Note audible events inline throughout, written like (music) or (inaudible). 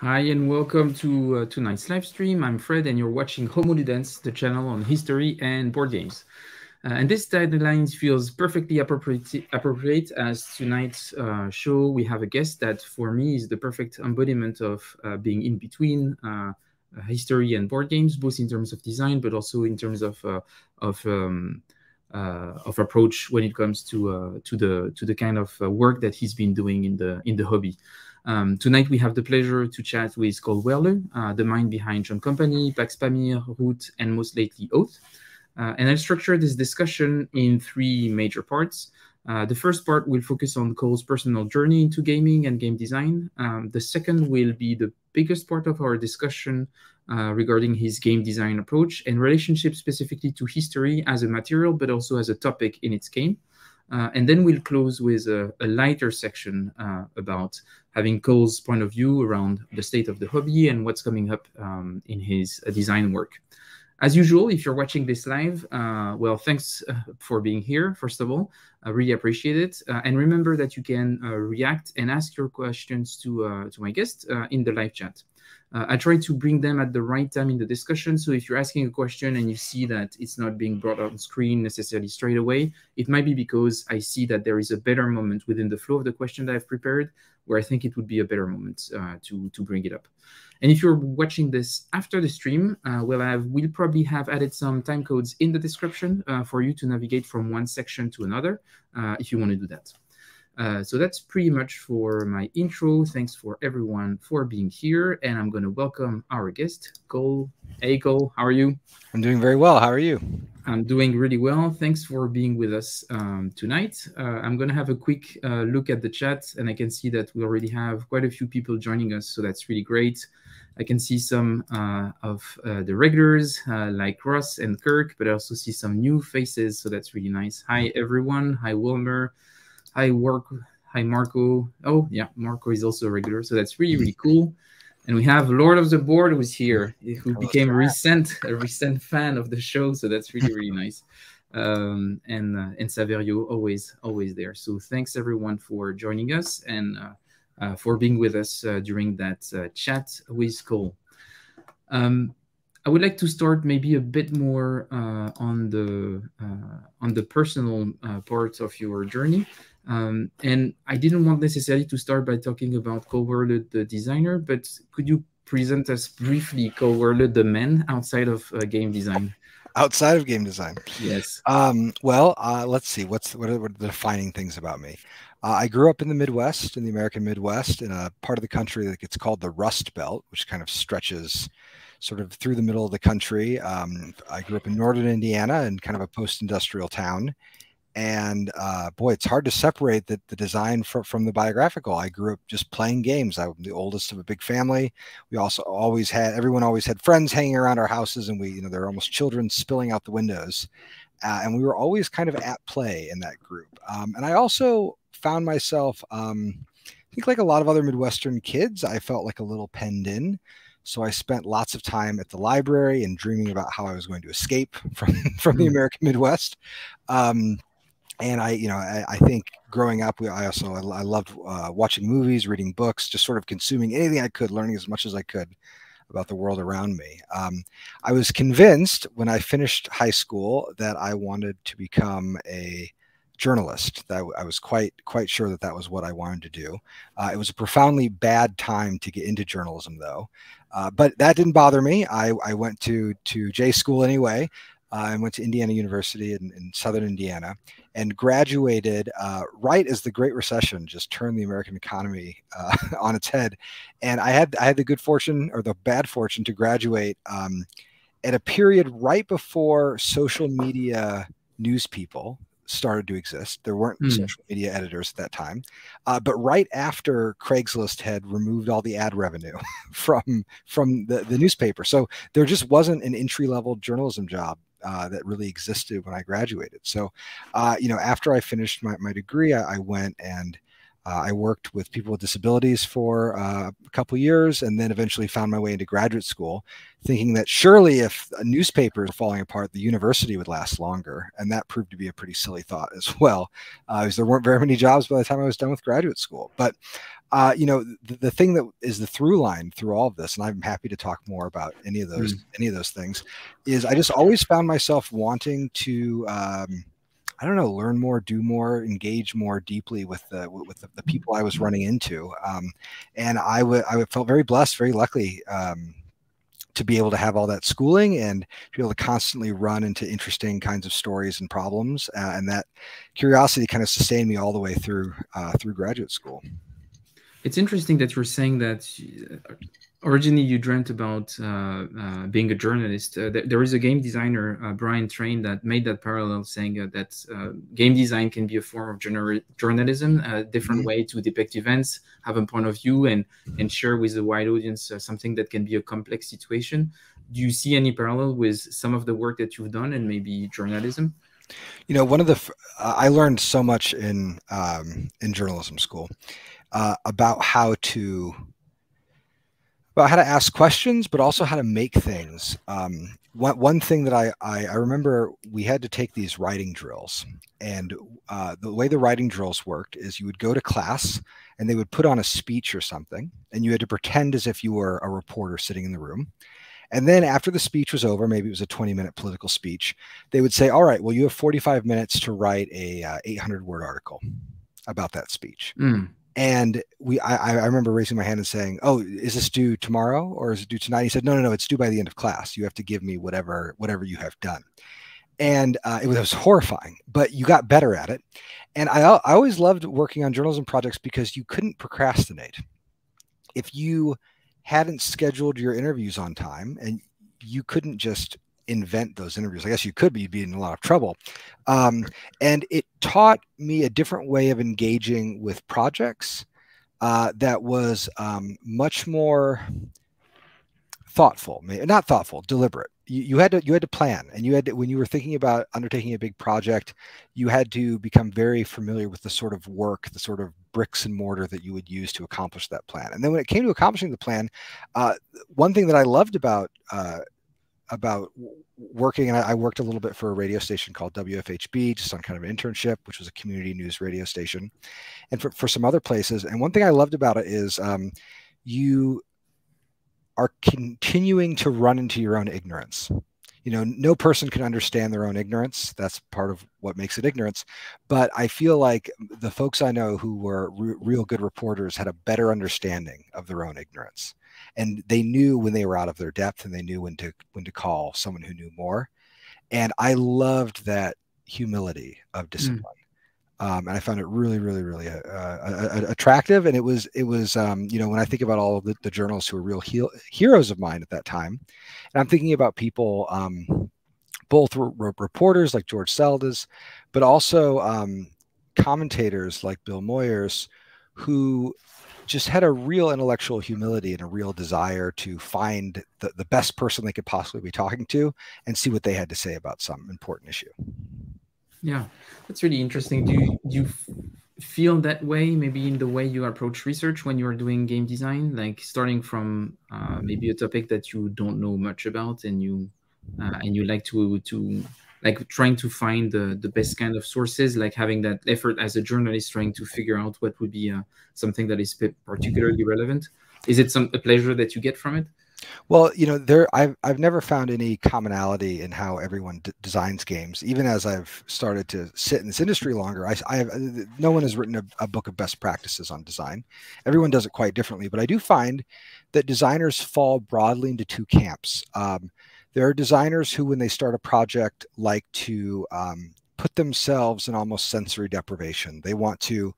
Hi and welcome to uh, tonight's live stream. I'm Fred and you're watching Homo Ludens, the channel on history and board games. Uh, and this timeline feels perfectly appropriate, appropriate as tonight's uh, show we have a guest that for me is the perfect embodiment of uh, being in between uh, history and board games, both in terms of design, but also in terms of uh, of um, of approach when it comes to to the to the kind of work that he's been doing in the in the hobby. Um, tonight, we have the pleasure to chat with Cole Wehrle, uh, the mind behind John Company, Pax Pamir, Root, and most lately Oath. Uh, and I'll structure this discussion in three major parts. Uh, the first part will focus on Cole's personal journey into gaming and game design. Um, the second will be the biggest part of our discussion uh, regarding his game design approach and relationship specifically to history as a material, but also as a topic in its game. Uh, and then we'll close with a, a lighter section uh, about having Cole's point of view around the state of the hobby and what's coming up um, in his uh, design work. As usual, if you're watching this live, uh, well, thanks uh, for being here, first of all. I really appreciate it. Uh, and remember that you can react and ask your questions to, to my guest in the live chat. Uh, I try to bring them at the right time in the discussion. So if you're asking a question and you see that it's not being brought on screen necessarily straight away, it might be because I see that there is a better moment within the flow of the question that I've prepared where I think it would be a better moment uh, to, to bring it up. And if you're watching this after the stream, uh, well, I will probably have added some time codes in the description uh, for you to navigate from one section to another uh, if you want to do that. Uh, so that's pretty much for my intro. Thanks for everyone for being here. And I'm going to welcome our guest, Cole. Hey, Cole, how are you? I'm doing very well. How are you? I'm doing really well. Thanks for being with us um, tonight. Uh, I'm going to have a quick uh, look at the chat, and I can see that we already have quite a few people joining us. So that's really great. I can see some uh, of uh, the regulars uh, like Ross and Kirk, but I also see some new faces. So that's really nice. Hi, everyone. Hi, Wilmer. Hi, work. Hi, Marco. Oh, yeah, Marco is also a regular, so that's really really cool. And we have Lord of the Board who's here, who became a recent a recent fan of the show, so that's really really nice. Um, and uh, and Saverio always always there. So thanks everyone for joining us and uh, uh, for being with us uh, during that uh, chat with Cole. Um, I would like to start maybe a bit more uh, on the on the personal parts of your journey. Um, and I didn't want necessarily to start by talking about Cole Wehrle, the designer, but could you present us briefly Cole Wehrle, the man outside of uh, game design? Outside of game design, yes. Um, well, uh, let's see. What's what are, what are, the defining things about me? Uh, I grew up in the Midwest, in the American Midwest, in a part of the country that gets called the Rust Belt, which kind of stretches sort of through the middle of the country. Um, I grew up in northern Indiana in kind of a post-industrial town and uh, boy, it's hard to separate the, the design from, from the biographical. I grew up just playing games. I'm the oldest of a big family. We also always had everyone always had friends hanging around our houses, and we you know there were almost children spilling out the windows, uh, and we were always kind of at play in that group. Um, and I also found myself, um, I think, like a lot of other Midwestern kids, I felt like a little penned in. So I spent lots of time at the library and dreaming about how I was going to escape (laughs) from from the mm. American Midwest. Um, and I, you know, I, I, think growing up, I also I, loved uh, watching movies, reading books, just sort of consuming anything I could, learning as much as I could about the world around me. Um, I was convinced when I finished high school that I wanted to become a journalist. That I was quite quite sure that that was what I wanted to do. Uh, it was a profoundly bad time to get into journalism, though. Uh, but that didn't bother me. I, I went to to J school anyway. I uh, went to Indiana University in, in Southern Indiana and graduated uh, right as the Great Recession just turned the American economy uh, (laughs) on its head. And I had I had the good fortune or the bad fortune to graduate um, at a period right before social media news people started to exist. There weren't mm. social media editors at that time, uh, but right after Craigslist had removed all the ad revenue (laughs) from from the, the newspaper, so there just wasn't an entry level journalism job uh, that really existed when I graduated. So, uh, you know, after I finished my, my degree, I, I went and Uh, I worked with people with disabilities for uh, a couple years and then eventually found my way into graduate school, thinking that surely if a newspaper is falling apart, the university would last longer. And that proved to be a pretty silly thought as (laughs) well, uh, because there weren't very many jobs by the time I was done with graduate school. But uh, you know, the, the, thing that is the through line through all of this, and I'm happy to talk more about any of those, mm. any of those things, is I just always found myself wanting to, um, I don't know, learn more, do more, engage more deeply with the with the, the people I was running into, um, and I would I felt very blessed, very lucky. Um, to be able to have all that schooling and to be able to constantly run into interesting kinds of stories and problems, uh, and that curiosity kind of sustained me all the way through uh, through graduate school. It's interesting that you're saying that uh, originally you dreamt about uh, uh, being a journalist. Uh, there is a game designer, uh, Brian Train, that made that parallel, saying uh, that game design can be a form of journalism, a different mm -hmm. way to depict events, have a point of view, and and share with a wide audience something that can be a complex situation. Do you see any parallel with some of the work that you've done and maybe journalism? You know, one of the I learned so much in um, in journalism school uh, about how to about how to ask questions, but also how to make things. Um, one, one thing that I, I, I remember we had to take these writing drills, and uh, the way the writing drills worked is you would go to class and they would put on a speech or something, and you had to pretend as if you were a reporter sitting in the room. And then after the speech was over, maybe it was a 20 minute political speech, they would say, All right, well, you have 45 minutes to write a uh, 800 word article about that speech. Mm. And we, I, I remember raising my hand and saying, "Oh, is this due tomorrow or is it due tonight?" He said, "No, no, no. It's due by the end of class. You have to give me whatever, whatever you have done." And uh, it, was, it was horrifying, but you got better at it. And I, I always loved working on journalism projects because you couldn't procrastinate. If you hadn't scheduled your interviews on time and you couldn't just invent those interviews. I guess you could be, you'd be in a lot of trouble. Um, and it taught me a different way of engaging with projects uh, that was um, much more thoughtful, not thoughtful, deliberate. You, you, had to you had to plan, and you had to, when you were thinking about undertaking a big project, you had to become very familiar with the sort of work, the sort of bricks and mortar that you would use to accomplish that plan. And then when it came to accomplishing the plan, uh, one thing that I loved about uh, about working and I, worked a little bit for a radio station called WFHB just on kind of an internship which was a community news radio station. And for, for some other places and one thing I loved about it is um, you are continuing to run into your own ignorance. You know no person can understand their own ignorance. That's part of what makes it ignorance. But i feel like the folks i know who were re real good reporters had a better understanding of their own ignorance and they knew when they were out of their depth and they knew when to when to call someone who knew more and i loved that humility of mm. discipline mm. Um, and I found it really, really, really uh, uh, attractive. And it was, it was, um, you know, when I think about all of the, the journalists who were real he heroes of mine at that time, and I'm thinking about people, um, both reporters like George Seldes, but also um, commentators like Bill Moyers, who just had a real intellectual humility and a real desire to find the, the best person they could possibly be talking to and see what they had to say about some important issue. Yeah, that's really interesting. Do you, do you feel that way maybe in the way you approach research when you're doing game design, like starting from uh, maybe a topic that you don't know much about and you uh, and you like to to like trying to find the, the best kind of sources, like having that effort as a journalist, trying to figure out what would be uh, something that is particularly relevant. Is it some a pleasure that you get from it? Well, you know, there I've I've never found any commonality in how everyone designs games. Even as I've started to sit in this industry longer, I, I have no one has written a, a, book of best practices on design. Everyone does it quite differently, but I do find that designers fall broadly into two camps. Um, there are designers who, when they start a project, like to um, put themselves in almost sensory deprivation. They want to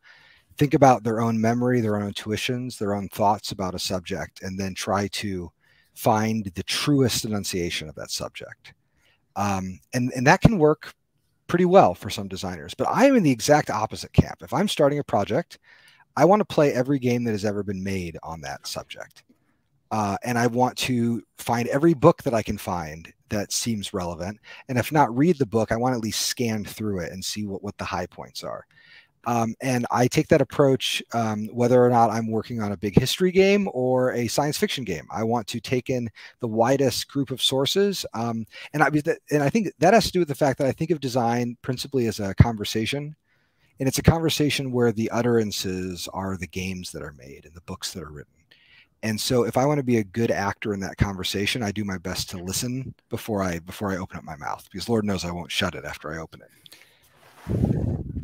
think about their own memory, their own intuitions, their own thoughts about a subject, and then try to find the truest enunciation of that subject. Um, and, and that can work pretty well for some designers. But I am in the exact opposite camp. If I'm starting a project, I want to play every game that has ever been made on that subject. Uh, and I want to find every book that I can find that seems relevant. And if not read the book, I want to at least scan through it and see what, what the high points are. Um, and I take that approach um, whether or not I'm working on a big history game or a science fiction game. I want to take in the widest group of sources, um, and I and I think that has to do with the fact that I think of design principally as a conversation, and it's a conversation where the utterances are the games that are made and the books that are written. And so, if I want to be a good actor in that conversation, I do my best to listen before I before I open up my mouth, because Lord knows I won't shut it after I open it.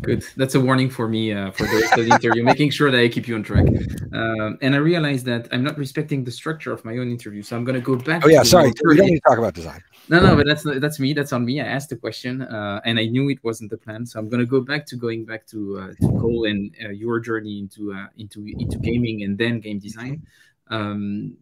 Good. That's a warning for me uh, for the rest of the interview, making sure that I keep you on track. Um, and I realize that I'm not respecting the structure of my own interview, so I'm going to go back. Oh yeah, sorry. We don't need to talk about design. No, no, but that's that's me. That's on me. I asked the question, uh, and I knew it wasn't the plan, so I'm going to go back to going back to uh, to Cole and uh, your journey into uh, into into gaming and then game design. Um,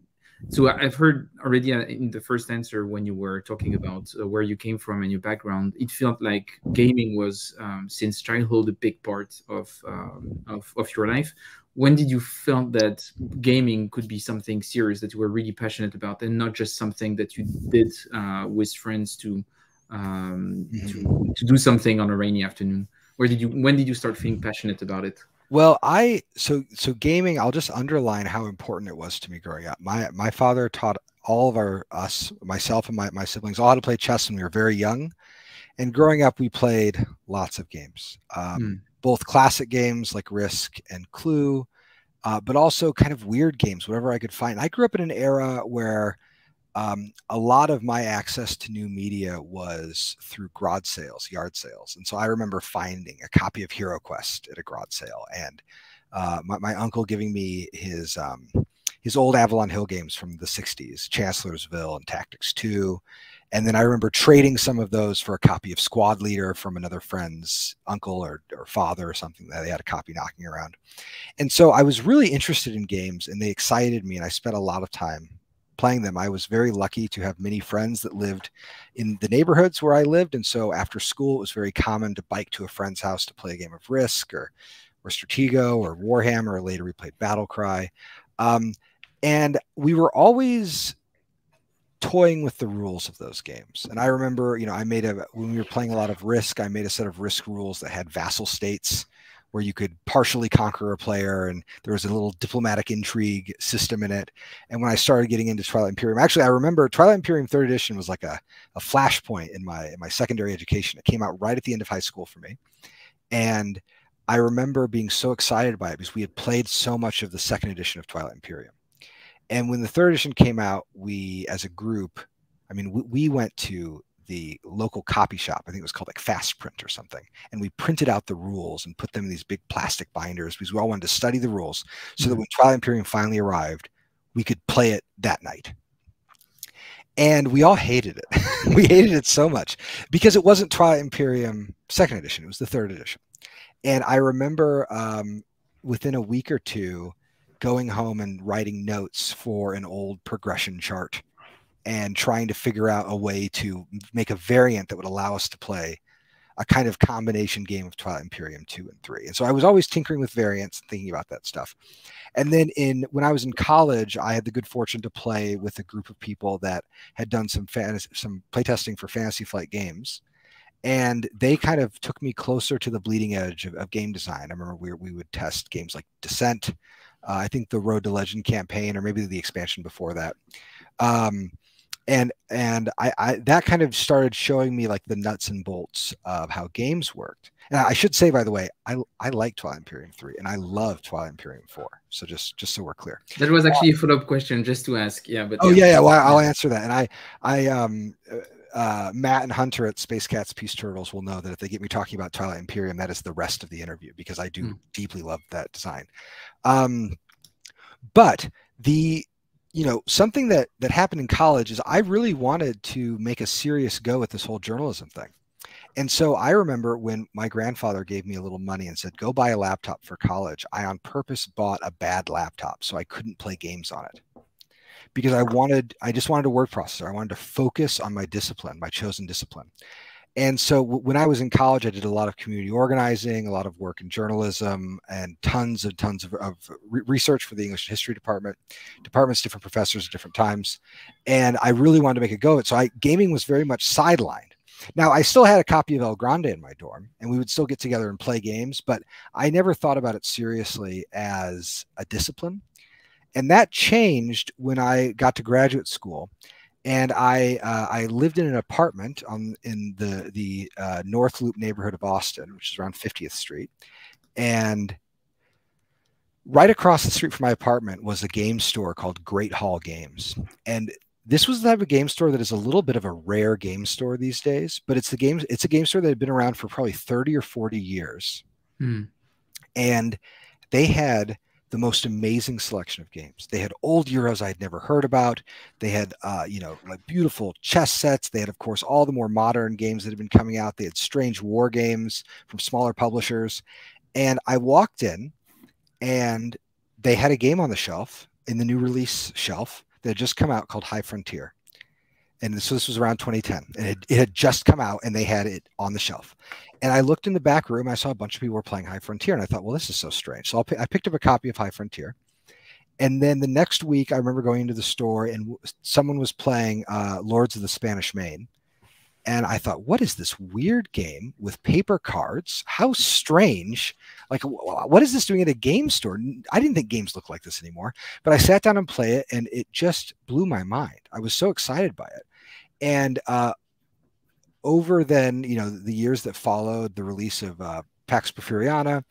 so I've heard already uh, in the first answer when you were talking about uh, where you came from and your background, it felt like gaming was um, since childhood a big part of, um, of, of your life. When did you feel that gaming could be something serious that you were really passionate about, and not just something that you did uh, with friends to, um, mm -hmm. to mm-hmm. to do something on a rainy afternoon? Where did you when did you start feeling passionate about it? Well, I so so gaming. I'll just underline how important it was to me growing up. My my father taught all of our us, myself and my my siblings, all how to play chess when we were very young. And growing up, we played lots of games, um, mm. both classic games like Risk and Clue, uh, but also kind of weird games, whatever I could find. I grew up in an era where um, a lot of my access to new media was through garage sales, yard sales. And so I remember finding a copy of Hero Quest at a garage sale and uh, my, my, uncle giving me his um, his old Avalon Hill games from the 60s, Chancellorsville and Tactics 2. And then I remember trading some of those for a copy of Squad Leader from another friend's uncle or, or father or something that they had a copy knocking around. And so I was really interested in games and they excited me. And I spent a lot of time playing them. I was very lucky to have many friends that lived in the neighborhoods where I lived. And so after school, it was very common to bike to a friend's house to play a game of Risk or, or Stratego or Warhammer. Or later, we played Battle Cry. Um, and we were always toying with the rules of those games. And I remember, you know, I made a, when we were playing a lot of Risk, I made a set of Risk rules that had vassal states where you could partially conquer a player and there was a little diplomatic intrigue system in it. And when I started getting into Twilight Imperium, actually I remember Twilight Imperium third edition was like a, a flashpoint in my in my secondary education. It came out right at the end of high school for me. And I remember being so excited by it because we had played so much of the second edition of Twilight Imperium. And when the third edition came out, we as a group, I mean, we, we went to the local copy shop. I think it was called like Fast Print or something. And we printed out the rules and put them in these big plastic binders because we all wanted to study the rules so mm-hmm. that when Twilight Imperium finally arrived, we could play it that night. And we all hated it. (laughs) we hated it so much because it wasn't Twilight Imperium second edition, it was the third edition. And I remember um, within a week or two going home and writing notes for an old progression chart and trying to figure out a way to make a variant that would allow us to play a kind of combination game of Twilight Imperium 2 and 3. And so I was always tinkering with variants and thinking about that stuff. And then in when I was in college, I had the good fortune to play with a group of people that had done some fantasy, some playtesting for Fantasy Flight games. And they kind of took me closer to the bleeding edge of, of game design. I remember we, we would test games like Descent, uh, I think the Road to Legend campaign, or maybe the expansion before that. Um, and and I, I that kind of started showing me like the nuts and bolts of how games worked. And I should say, by the way, I I like Twilight Imperium three, and I love Twilight Imperium four. So just just so we're clear, that was actually a follow up question just to ask. Yeah, but oh yeah, yeah. Well, I'll answer that. And I I um. Uh, Matt and Hunter at Space Cats Peace Turtles will know that if they get me talking about Twilight Imperium, that is the rest of the interview because I do mm. deeply love that design. Um, but the you know something that that happened in college is i really wanted to make a serious go at this whole journalism thing. And so i remember when my grandfather gave me a little money and said go buy a laptop for college. I on purpose bought a bad laptop so i couldn't play games on it. Because i wanted i just wanted a word processor. I wanted to focus on my discipline my chosen discipline and so when I was in college, I did a lot of community organizing, a lot of work in journalism, and tons and tons of, of re research for the English history department, departments, different professors at different times. And I really wanted to make a go at it. So I gaming was very much sidelined. Now, I still had a copy of El Grande in my dorm, and we would still get together and play games, but I never thought about it seriously as a discipline. And that changed when I got to graduate school. And I uh, I lived in an apartment on in the the uh, North Loop neighborhood of Austin, which is around 50th Street, and right across the street from my apartment was a game store called Great Hall Games, and this was the type of game store that is a little bit of a rare game store these days, but it's the game it's a game store that had been around for probably 30 or 40 years. Hmm. And they had the most amazing selection of games. They had old Euros I had never heard about. They had, uh, you know, like beautiful chess sets. They had, of course, all the more modern games that had been coming out. They had strange war games from smaller publishers. And I walked in and they had a game on the shelf in the new release shelf that had just come out called High Frontier. And so this was around 2010, and it, it, had just come out, and they had it on the shelf. And I looked in the back room, I saw a bunch of people were playing High Frontier, and I thought, well, this is so strange. So I picked up a copy of High Frontier. And then the next week, I remember going into the store, and someone was playing uh, Lords of the Spanish Main and I thought, what is this weird game with paper cards? How strange. Like, what is this doing at a game store? I didn't think games look like this anymore. But I sat down and play it, and it just blew my mind. I was so excited by it. And uh, over then, you know, the years that followed the release of uh, Pax Porfiriana.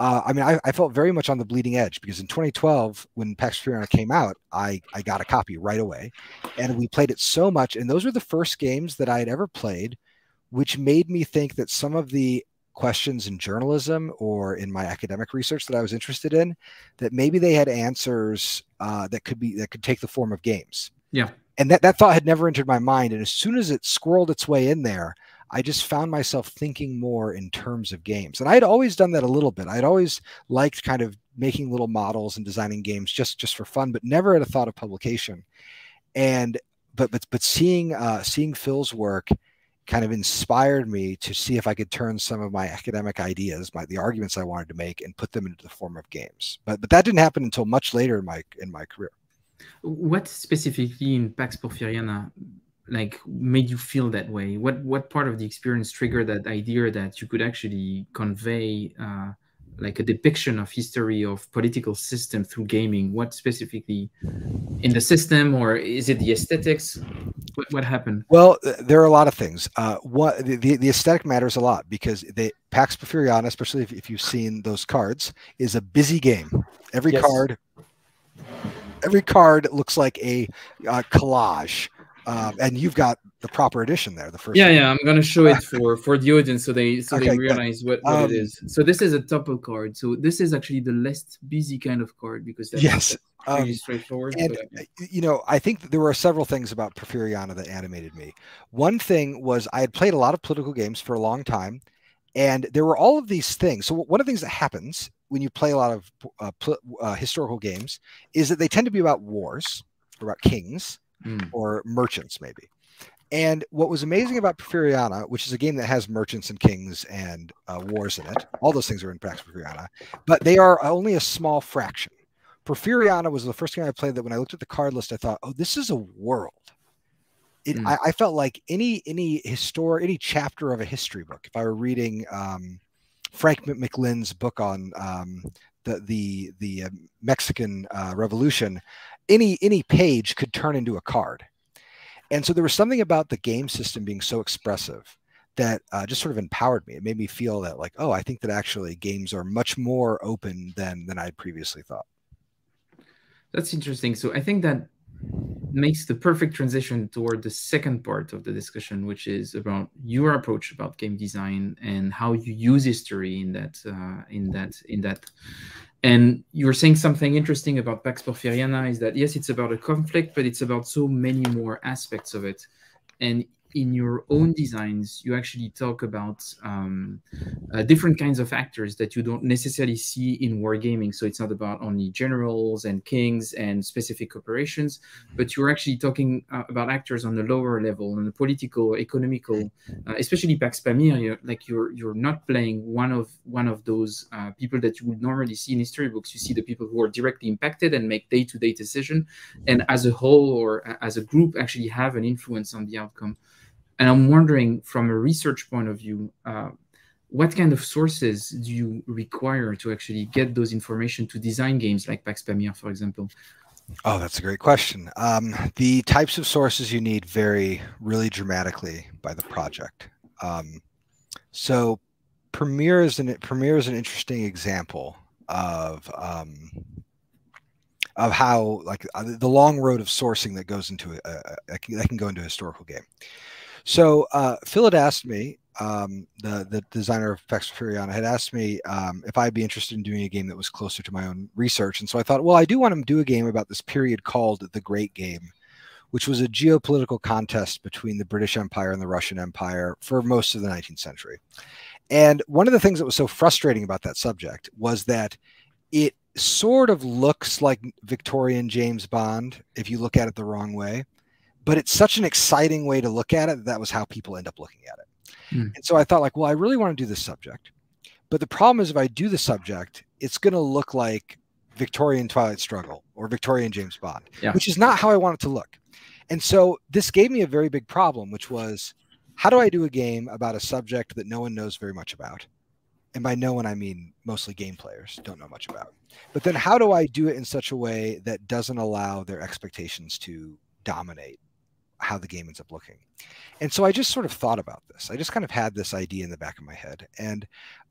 Uh, I mean, I, I, felt very much on the bleeding edge because in 2012, when Pax Porfiriana came out, I, I got a copy right away. And we played it so much. And those were the first games that I had ever played, which made me think that some of the questions in journalism or in my academic research that I was interested in, that maybe they had answers uh, that could be that could take the form of games. Yeah. And that, that thought had never entered my mind. And as soon as it squirreled its way in there, I just found myself thinking more in terms of games. And I had always done that a little bit. I'd always liked kind of making little models and designing games just just for fun, but never had a thought of publication. And but but but seeing uh, seeing Phil's work kind of inspired me to see if I could turn some of my academic ideas, my the arguments I wanted to make, and put them into the form of games. But but that didn't happen until much later in my in my career. What specifically in Pax Porfiriana like made you feel that way? What what part of the experience triggered that idea that you could actually convey uh, like a depiction of history of political system through gaming? What specifically in the system, or is it the aesthetics? What, what happened? Well, there are a lot of things. Uh, what the, the aesthetic matters a lot because the Pax Porfiriana, especially if, if you've seen those cards, is a busy game. Every yes. card every card looks like a, a collage um, and you've got the proper edition there. The first. Yeah, one. yeah. I'm gonna show it for (laughs) for the audience so they so okay, they realize what, what um, it is. So this is a topple card. So this is actually the less busy kind of card because that's, yes, pretty um, straightforward. And but, you know, I think there were several things about Porfiriana that animated me. One thing was I had played a lot of political games for a long time, and there were all of these things. So one of the things that happens when you play a lot of uh, uh, historical games is that they tend to be about wars, about kings mm. or merchants, maybe. And what was amazing about Porfiriana, which is a game that has merchants and kings and uh, wars in it, all those things are in Pax Porfiriana, but they are only a small fraction. Porfiriana was the first game I played that when I looked at the card list, I thought, oh, this is a world. It, mm. I, I, felt like any any historic any chapter of a history book. If I were reading um, Frank McLynn's book on um, the the the uh, Mexican uh, Revolution, any any page could turn into a card. And so there was something about the game system being so expressive that uh, just sort of empowered me. It made me feel that like, oh, I think that actually games are much more open than than I'd previously thought. That's interesting. So I think that makes the perfect transition toward the second part of the discussion, which is about your approach about game design and how you use history in that uh, in that in that and you were saying something interesting about Pax Porfiriana is that yes, it's about a conflict, but it's about so many more aspects of it. And in your own designs, you actually talk about um, uh, different kinds of actors that you don't necessarily see in wargaming. So it's not about only generals and kings and specific operations, but you're actually talking uh, about actors on the lower level, on the political, economical, uh, especially Pax Pamir. You're, like you're you're not playing one of one of those uh, people that you would normally see in history books. You see the people who are directly impacted and make day-to-day decision, and as a whole or as a group actually have an influence on the outcome and I'm wondering, from a research point of view, uh, what kind of sources do you require to actually get those information to design games like Pax Pamir, for example? Oh, that's a great question. Um, the types of sources you need vary really dramatically by the project. Um, so, Pamir is an Pamir is an interesting example of um, of how like uh, the long road of sourcing that goes into a, a, a that can go into a historical game. So uh, Phil had asked me, um, the the designer of Pax Porfiriana had asked me um, if I'd be interested in doing a game that was closer to my own research, and so I thought, well, I do want to do a game about this period called the Great Game, which was a geopolitical contest between the British Empire and the Russian Empire for most of the 19th century. And one of the things that was so frustrating about that subject was that it sort of looks like Victorian James Bond if you look at it the wrong way but it's such an exciting way to look at it that, that was how people end up looking at it mm. and so i thought like well i really want to do this subject but the problem is if i do the subject it's going to look like victorian twilight struggle or victorian james bond yeah. which is not how i want it to look and so this gave me a very big problem which was how do i do a game about a subject that no one knows very much about and by no one i mean mostly game players don't know much about but then how do i do it in such a way that doesn't allow their expectations to dominate how the game ends up looking. And so I just sort of thought about this. I just kind of had this idea in the back of my head. And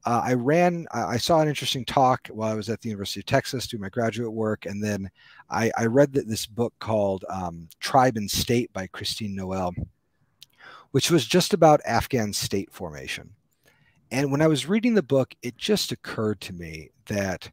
uh, I ran, I saw an interesting talk while I was at the University of Texas doing my graduate work. And then I, I read that this book called um, Tribe and State by Christine Noelle, which was just about Afghan state formation. And when I was reading the book, it just occurred to me that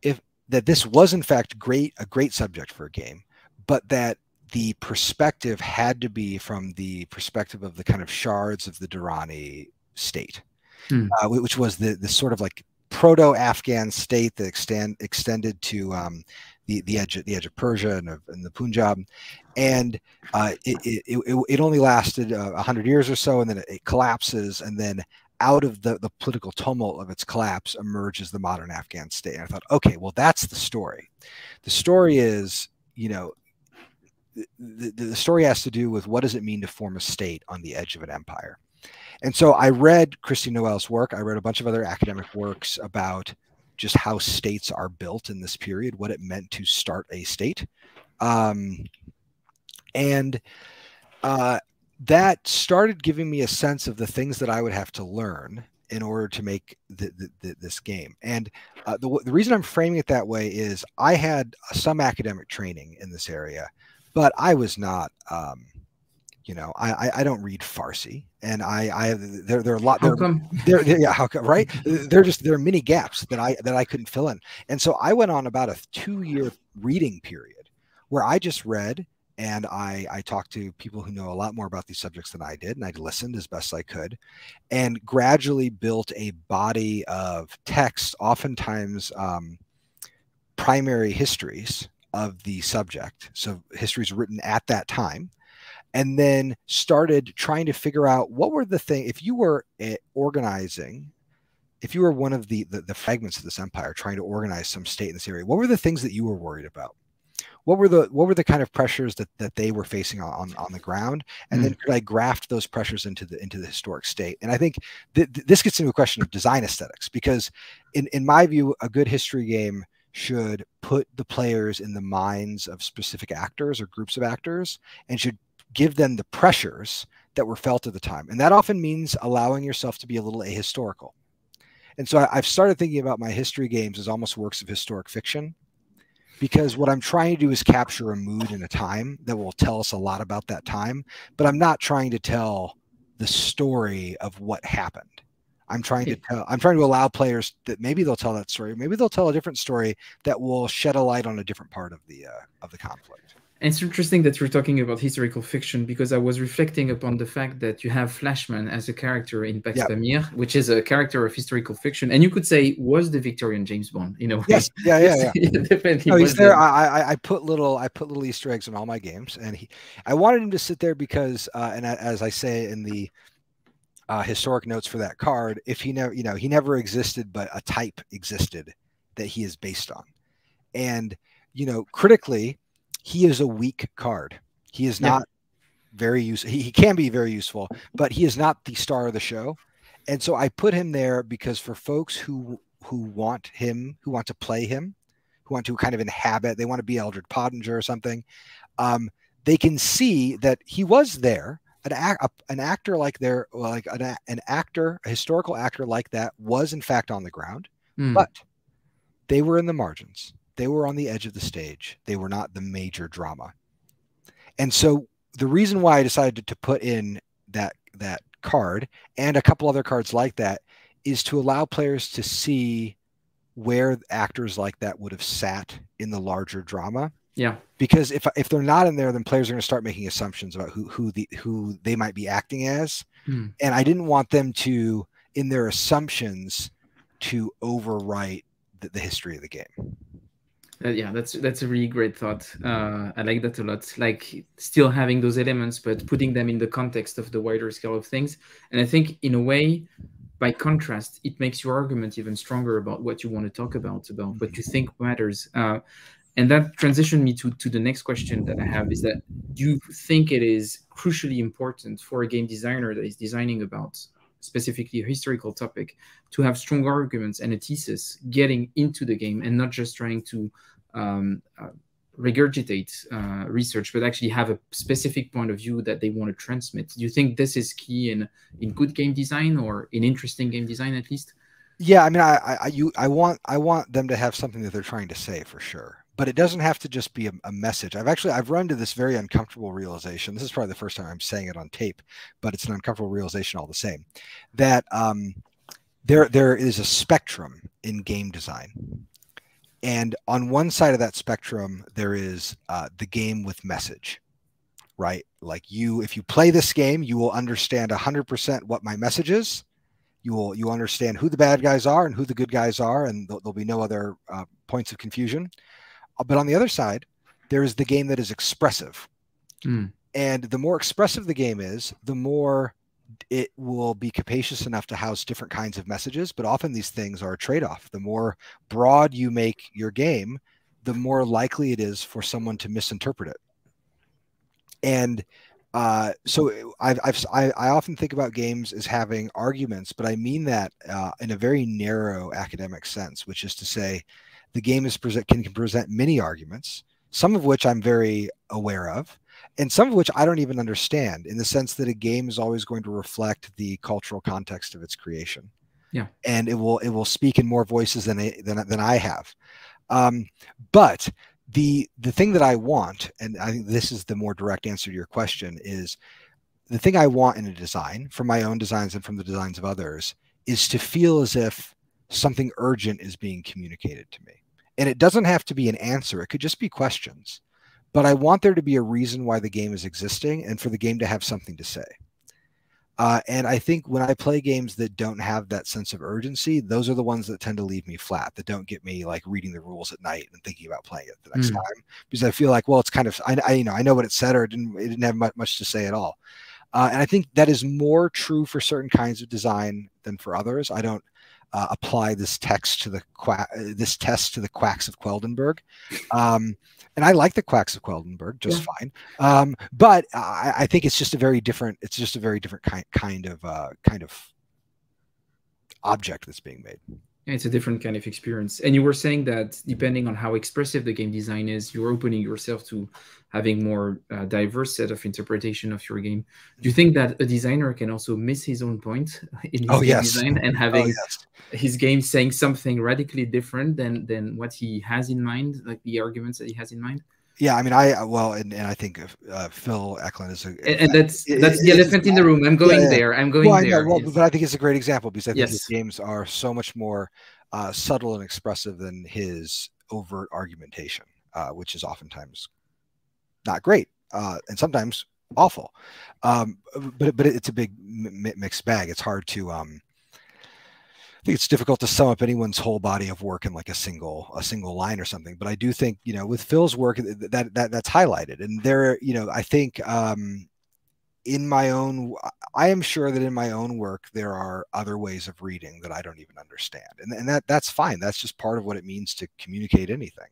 if that this was in fact great a great subject for a game, but that the perspective had to be from the perspective of the kind of shards of the Durrani state, hmm. uh, which was the the sort of like proto-Afghan state that extend extended to um, the the edge the edge of Persia and, of, and the Punjab, and uh, it, it, it, it, only lasted uh, a hundred years or so, and then it, it, collapses, and then out of the the political tumult of its collapse emerges the modern Afghan state. And I thought, okay, well that's the story. The story is you know the, the story has to do with what does it mean to form a state on the edge of an empire. And so I read Christine Noelle's work. I read a bunch of other academic works about just how states are built in this period, what it meant to start a state. Um, and uh, that started giving me a sense of the things that I would have to learn in order to make the, the, the, this game. And uh, the reason I'm framing it that way is I had some academic training in this area but I was not. Um, you know, I, I don't read Farsi, and I I there there are a lot. How come? There, there, yeah, how come? Right? There just there are many gaps that I that I couldn't fill in, and so I went on about a two year reading period where I just read and I I talked to people who know a lot more about these subjects than I did, and I listened as best I could, and gradually built a body of text, oftentimes um, primary histories of the subject. So history is written at that time. And then started trying to figure out what were the thing if you were eh, organizing, if you were one of the, the, the fragments of this empire trying to organize some state in this area, what were the things that you were worried about? What were the what were the kind of pressures that, that they were facing on, on the ground, and mm. then could I graft those pressures into the into the historic state? And I think th- th- this gets into a question of design aesthetics because, in in my view, a good history game should put the players in the minds of specific actors or groups of actors and should give them the pressures that were felt at the time. And that often means allowing yourself to be a little ahistorical. And so I've started thinking about my history games as almost works of historic fiction because what I'm trying to do is capture a mood and a time that will tell us a lot about that time, but I'm not trying to tell the story of what happened. I'm trying to tell, I'm trying to allow players that maybe they'll tell that story, maybe they'll tell a different story that will shed a light on a different part of the uh, of the conflict. And it's interesting that you're talking about historical fiction because I was reflecting upon the fact that you have Flashman as a character in Pax yep. Pamir, which is a character of historical fiction, and you could say was the Victorian James Bond. You know, yes, yeah, yeah, yeah. (laughs) definitely. No, he's there. I, I, I put little I put little Easter eggs in all my games, and he, I wanted him to sit there because, uh, and as I say in the uh, historic notes for that card if he never you know he never existed but a type existed that he is based on and you know critically he is a weak card he is yeah. not very useful. He, he can be very useful, but he is not the star of the show. And so I put him there because for folks who who want him, who want to play him, who want to kind of inhabit, they want to be Eldred Pottinger or something. Um, they can see that he was there. An, a, an actor like there, like an, an actor, a historical actor like that, was in fact on the ground, mm. but they were in the margins. They were on the edge of the stage. They were not the major drama. And so the reason why I decided to put in that that card and a couple other cards like that is to allow players to see where actors like that would have sat in the larger drama. Yeah. Because if if they're not in there, then players are going to start making assumptions about who who the who they might be acting as. Hmm. And I didn't want them to, in their assumptions, to overwrite the, the history of the game. Uh, yeah, that's that's a really great thought. Uh, I like that a lot. Like still having those elements, but putting them in the context of the wider scale of things. And I think, in a way, by contrast, it makes your argument even stronger about what you want to talk about, about what you think matters. Uh, and that transitioned me to, to the next question that I have is that do you think it is crucially important for a game designer that is designing about specifically a historical topic to have strong arguments and a thesis getting into the game and not just trying to um, uh, regurgitate uh, research, but actually have a specific point of view that they want to transmit. Do you think this is key in in good game design or in interesting game design at least? Yeah, I mean, I, I, you, I want, I want them to have something that they're trying to say for sure. But it doesn't have to just be a, a message. I've actually, I've run to this very uncomfortable realization. This is probably the first time I'm saying it on tape, but it's an uncomfortable realization all the same. That um, there, there is a spectrum in game design and on one side of that spectrum, there is uh, the game with message, right? Like you, if you play this game, you will understand 100% what my message is. You will you understand who the bad guys are and who the good guys are, and there'll, be no other uh, points of confusion. Uh, but on the other side, there is the game that is expressive. Mm. And the more expressive the game is, the more it will be capacious enough to house different kinds of messages, but often these things are a trade off. The more broad you make your game, the more likely it is for someone to misinterpret it. And uh, so I've, I've, i I, often think about games as having arguments, but I mean that uh, in a very narrow academic sense, which is to say, the game is present can, can present many arguments, some of which I'm very aware of, and some of which I don't even understand in the sense that a game is always going to reflect the cultural context of its creation. Yeah. And it will it will speak in more voices than than, than I have. Um, but the the thing that I want, and I think this is the more direct answer to your question, is the thing I want in a design from my own designs and from the designs of others is to feel as if something urgent is being communicated to me. And it doesn't have to be an answer, it could just be questions but I want there to be a reason why the game is existing and for the game to have something to say. Uh, and I think when I play games that don't have that sense of urgency, those are the ones that tend to leave me flat, that don't get me like reading the rules at night and thinking about playing it the next mm. time because I feel like, well, it's kind of, I, I, you know, I know what it said or it didn't, it didn't have much, much to say at all. Uh, and I think that is more true for certain kinds of design than for others. I don't uh, apply this text to the quack, this test to the quacks of Quedlinburg. Um, and I like the quacks of Quedlinburg just yeah. fine. Um, but I, I, think it's just a very different. It's just a very different kind kind of uh, kind of object that's being made. It's a different kind of experience. And you were saying that depending on how expressive the game design is, you're opening yourself to having more uh, diverse set of interpretation of your game. Do you think that a designer can also miss his own point (laughs) in his oh, yes. design and having oh, yes. his game saying something radically different than than what he has in mind, like the arguments that he has in mind? Yeah, I mean, I well, and, and I think uh, Phil Eklund is a, and, and that's that's it, the elephant in the room. I'm going yeah, there. I'm going well, there. Know, well, but I think it's a great example because I think yes. his games are so much more uh, subtle and expressive than his overt argumentation, uh, which is oftentimes not great uh, and sometimes awful. Um, but but it's a big mixed bag. It's hard to um, think it's difficult to sum up anyone's whole body of work in like a single a single line or something. But I do think you know with Phil's work that that that's highlighted, and there you know I think um, in my own I am sure that in my own work there are other ways of reading that I don't even understand, and and that that's fine. That's just part of what it means to communicate anything.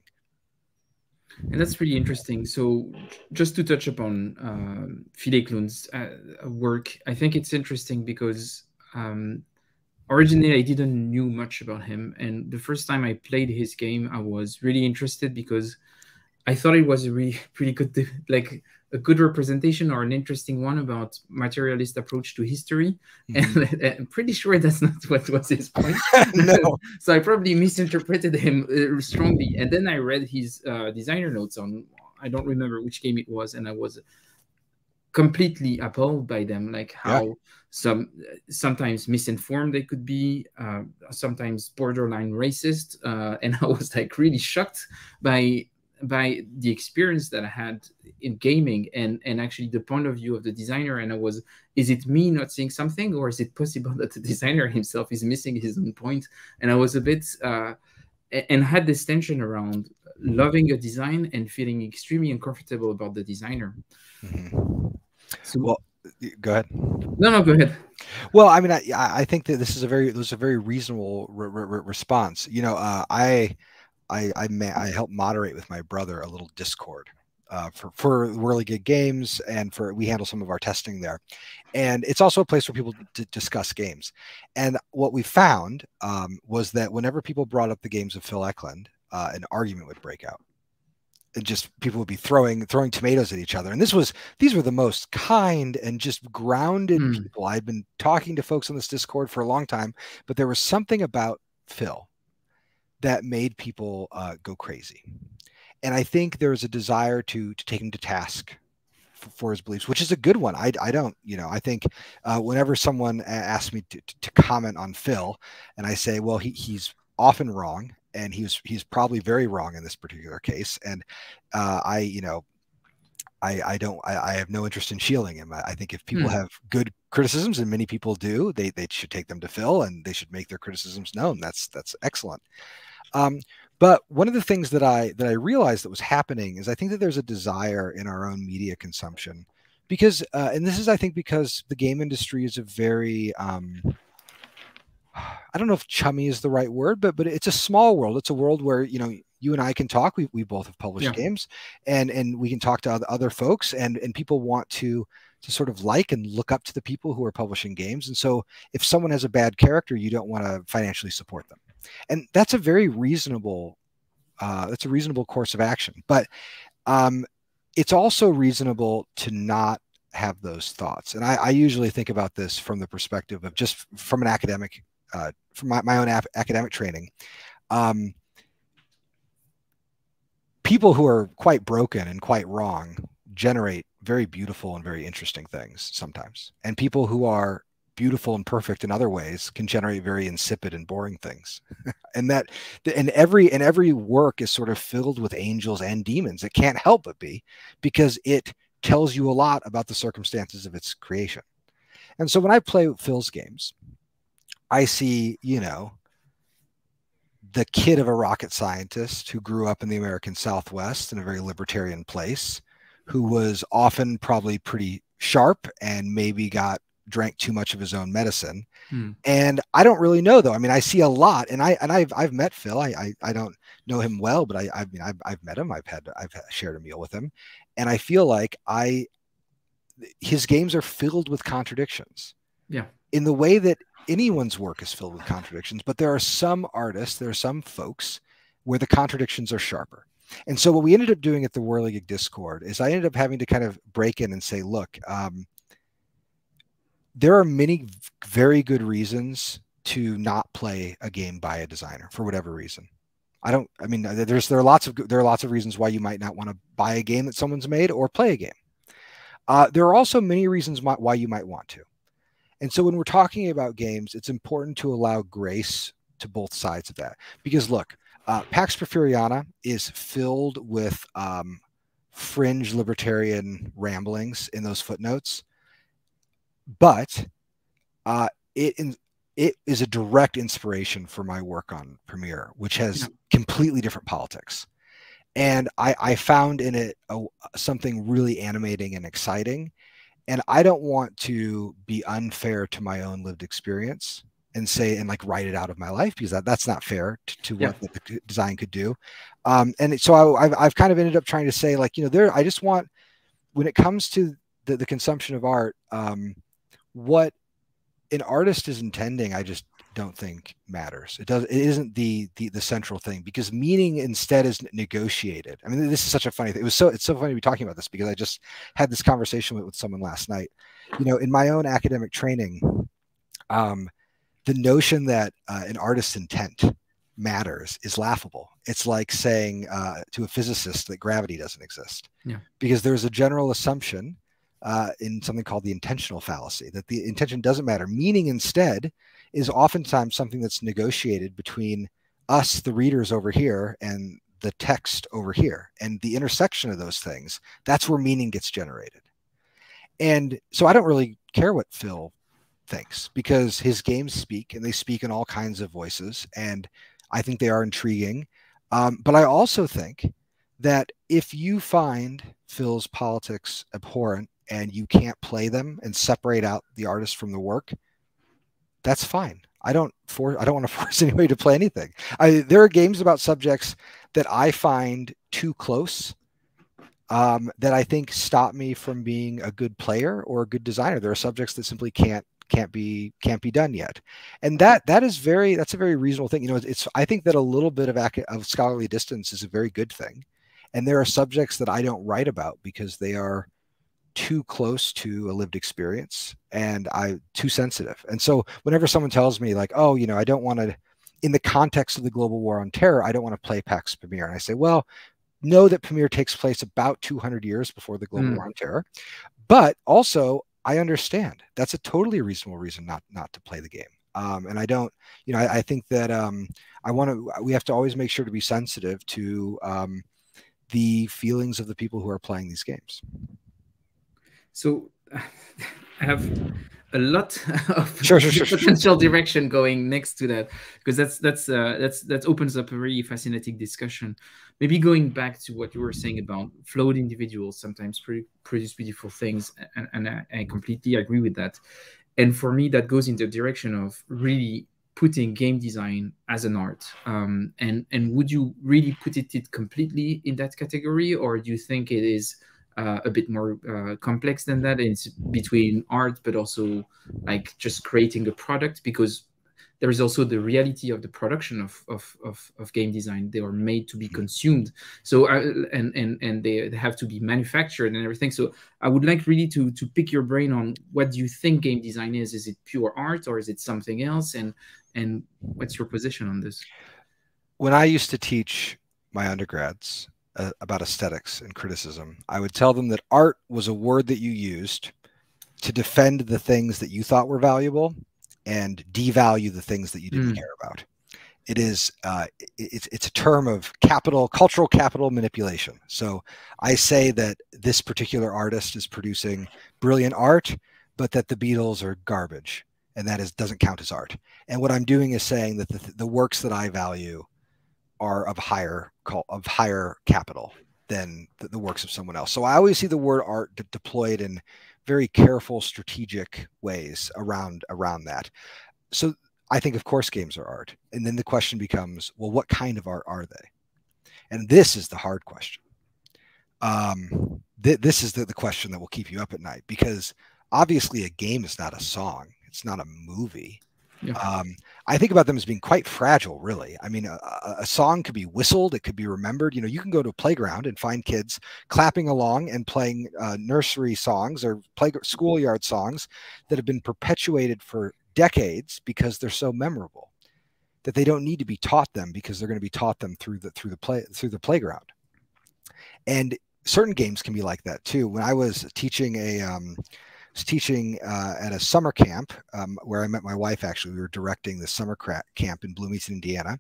And that's really interesting. So, just to touch upon um, Phil Eklund's uh, work, I think it's interesting because um, originally I didn't knew much about him, and the first time I played his game, I was really interested because I thought it was a really (laughs) pretty good, (laughs) like a good representation or an interesting one about materialist approach to history. (laughs) Mm-hmm. And I'm pretty sure that's not what was his point. no. so I probably misinterpreted him uh, strongly. And then I read his uh, designer notes on, I don't remember which game it was, and I was completely appalled by them, like how yeah. some sometimes misinformed they could be, uh, sometimes borderline racist, uh, and (laughs) I was like really shocked by by the experience that I had in gaming and and actually the point of view of the designer and I was is it me not seeing something or is it possible (laughs) that the designer himself is missing his own point? and I was a bit uh, and had this tension around loving a design and feeling extremely uncomfortable about the designer. Mm-hmm. So, well, go ahead. No, no, go ahead. Well, I mean, I I think that this is a very this is a very reasonable re- re- response. You know, uh, I I I, may, I help moderate with my brother a little Discord uh, for for Wehrlegig Games, and for we handle some of our testing there. And it's also a place for people to discuss games. And what we found um, was that whenever people brought up the games of Phil Eklund, uh, an argument would break out. And just people would be throwing throwing tomatoes at each other. And this was these were the most kind and just grounded mm. people. I'd been talking to folks on this Discord for a long time, but there was something about Phil that made people uh, go crazy. And I think there's a desire to to take him to task for, for his beliefs, which is a good one. I, I don't, you know, I think uh, whenever someone asks me to, to comment on Phil, and I say, well, he, he's often wrong, and he's he's probably very wrong in this particular case, and uh, I, you know, I, I don't I, I, have no interest in shielding him. I, I think if people hmm. have good criticisms, and many people do, they they should take them to Phil and they should make their criticisms known. That's that's excellent. Um, but one of the things that I that I realized that was happening is I think that there's a desire in our own media consumption because, uh, and this is I think because the game industry is a very um, I don't know if chummy is the right word, but but it's a small world. It's a world where you know you and I can talk. We, we both have published yeah. games, and and we can talk to other, folks, and and people want to to sort of like and look up to the people who are publishing games. And so if someone has a bad character, you don't want to financially support them and that's a very reasonable uh, that's a reasonable course of action but um, it's also reasonable to not have those thoughts and I, I, usually think about this from the perspective of just from an academic uh, from my, my own academic training um, people who are quite broken and quite wrong generate very beautiful and very interesting things sometimes. And people who are beautiful and perfect in other ways can generate very insipid and boring things. (laughs) And that and every and every work is sort of filled with angels and demons. It can't help but be because it tells you a lot about the circumstances of its creation. And so when i play phil's games i see you know the kid of a rocket scientist who grew up in the american southwest in a very libertarian place who was often probably pretty sharp and maybe got drank too much of his own medicine. Hmm. And I don't really know though. I mean, I see a lot, and I and I've I've met Phil. I I, I don't know him well, but I I mean I've, I've met him. I've had I've shared a meal with him, and I feel like I his games are filled with contradictions. Yeah. In the way that anyone's work is filled with contradictions, but there are some artists, there are some folks where the contradictions are sharper. And so what we ended up doing at the Wehrlegig Discord is I ended up having to kind of break in and say, look, um, there are many very good reasons to not play a game by a designer for whatever reason. I don't. I mean, there's there are lots of there are lots of reasons why you might not want to buy a game that someone's made or play a game. Uh, there are also many reasons why you might want to. And so when we're talking about games, it's important to allow grace to both sides of that. Because look, uh, Pax Porfiriana is filled with um, fringe libertarian ramblings in those footnotes but uh, it in, it is a direct inspiration for my work on Pamir, which has yeah. completely different politics. And I, I found in it a, something really animating and exciting. And I don't want to be unfair to my own lived experience and say and like write it out of my life because that, that's not fair to, to yeah. what the design could do um, and so I, have I've kind of ended up trying to say like you know there i just want when it comes to the, the consumption of art um, what an artist is intending i just don't think matters it does it isn't the, the the central thing because meaning instead is negotiated i mean this is such a funny thing it was so it's so funny to be talking about this because i just had this conversation with, with someone last night you know in my own academic training um, the notion that uh, an artist's intent matters is laughable. It's like saying uh, to a physicist that gravity doesn't exist. Yeah. Because there's a general assumption uh, in something called the intentional fallacy that the intention doesn't matter. Meaning instead is oftentimes something that's negotiated between us, the readers over here, and the text over here. And the intersection of those things, that's where meaning gets generated. And so I don't really care what Phil thinks because his games speak and they speak in all kinds of voices. And I think they are intriguing. Um, but I also think that if you find Phil's politics abhorrent and you can't play them and separate out the artist from the work, that's fine. I don't for I don't want to (laughs) force anybody to play anything. I, there are games about subjects that I find too close um, that I think stop me from being a good player or a good designer. There are subjects that simply can't can't be can't be done yet and that that is very that's a very reasonable thing you know it's i think that a little bit of of scholarly distance is a very good thing and there are subjects that i don't write about because they are too close to a lived experience and i too sensitive and so whenever someone tells me like oh you know i don't want to in the context of the global war on terror i don't want to play pax Pamir. and i say well know that Pamir takes place about 200 years before the global mm. war on terror but also I understand. That's a totally reasonable reason not not to play the game. Um, and I don't, you know, I, I think that um, I want to. We have to always make sure to be sensitive to um, the feelings of the people who are playing these games. So, (laughs) I have a lot (laughs) of sure, sure, sure, potential direction going next to that because that's that's uh, that's that opens up a very fascinating discussion. Maybe going back to what you were saying about flawed individuals sometimes produce beautiful things, and, and I, I completely agree with that. And for me, that goes in the direction of really putting game design as an art um, and and would you really put it, it completely in that category or do you think it is uh, a bit more uh, complex than that. It's between art, but also like just creating a product because there is also the reality of the production of, of, of, of game design. They are made to be mm-hmm. consumed. So, uh, and, and, and they, they have to be manufactured and everything. So I would like really to, to pick your brain on what do you think game design is? Is it pure art or is it something else? And, and what's your position on this? When I used to teach my undergrads, uh, about aesthetics and criticism. I would tell them that art was a word that you used to defend the things that you thought were valuable and devalue the things that you didn't mm. care about. It is uh, it's it's a term of capital cultural capital manipulation. So I say that this particular artist is producing brilliant art, but that the Beatles are garbage, and that is doesn't count as art. And what I'm doing is saying that the, the works that I value are of higher of higher capital than the, the, works of someone else. So I always see the word art de deployed in very careful, strategic ways around around that. So I think, of course, games are art, and then the question becomes, well, what kind of art are they? And this is the hard question. Um, th this is the, the question that will keep you up at night because obviously a game is not a song, it's not a movie. Yeah. Um, I think about them as being quite fragile, really. I mean, a, a, song could be whistled, it could be remembered. You know, you can go to a playground and find kids clapping along and playing uh, nursery songs or play schoolyard songs that have been perpetuated for decades because they're so memorable that they don't need to be taught them because they're going to be taught them through the through the play through the playground. And certain games can be like that too. When I was teaching a um, was teaching uh, at a summer camp um, where I met my wife. Actually, we were directing the summer camp in Bloomington, Indiana,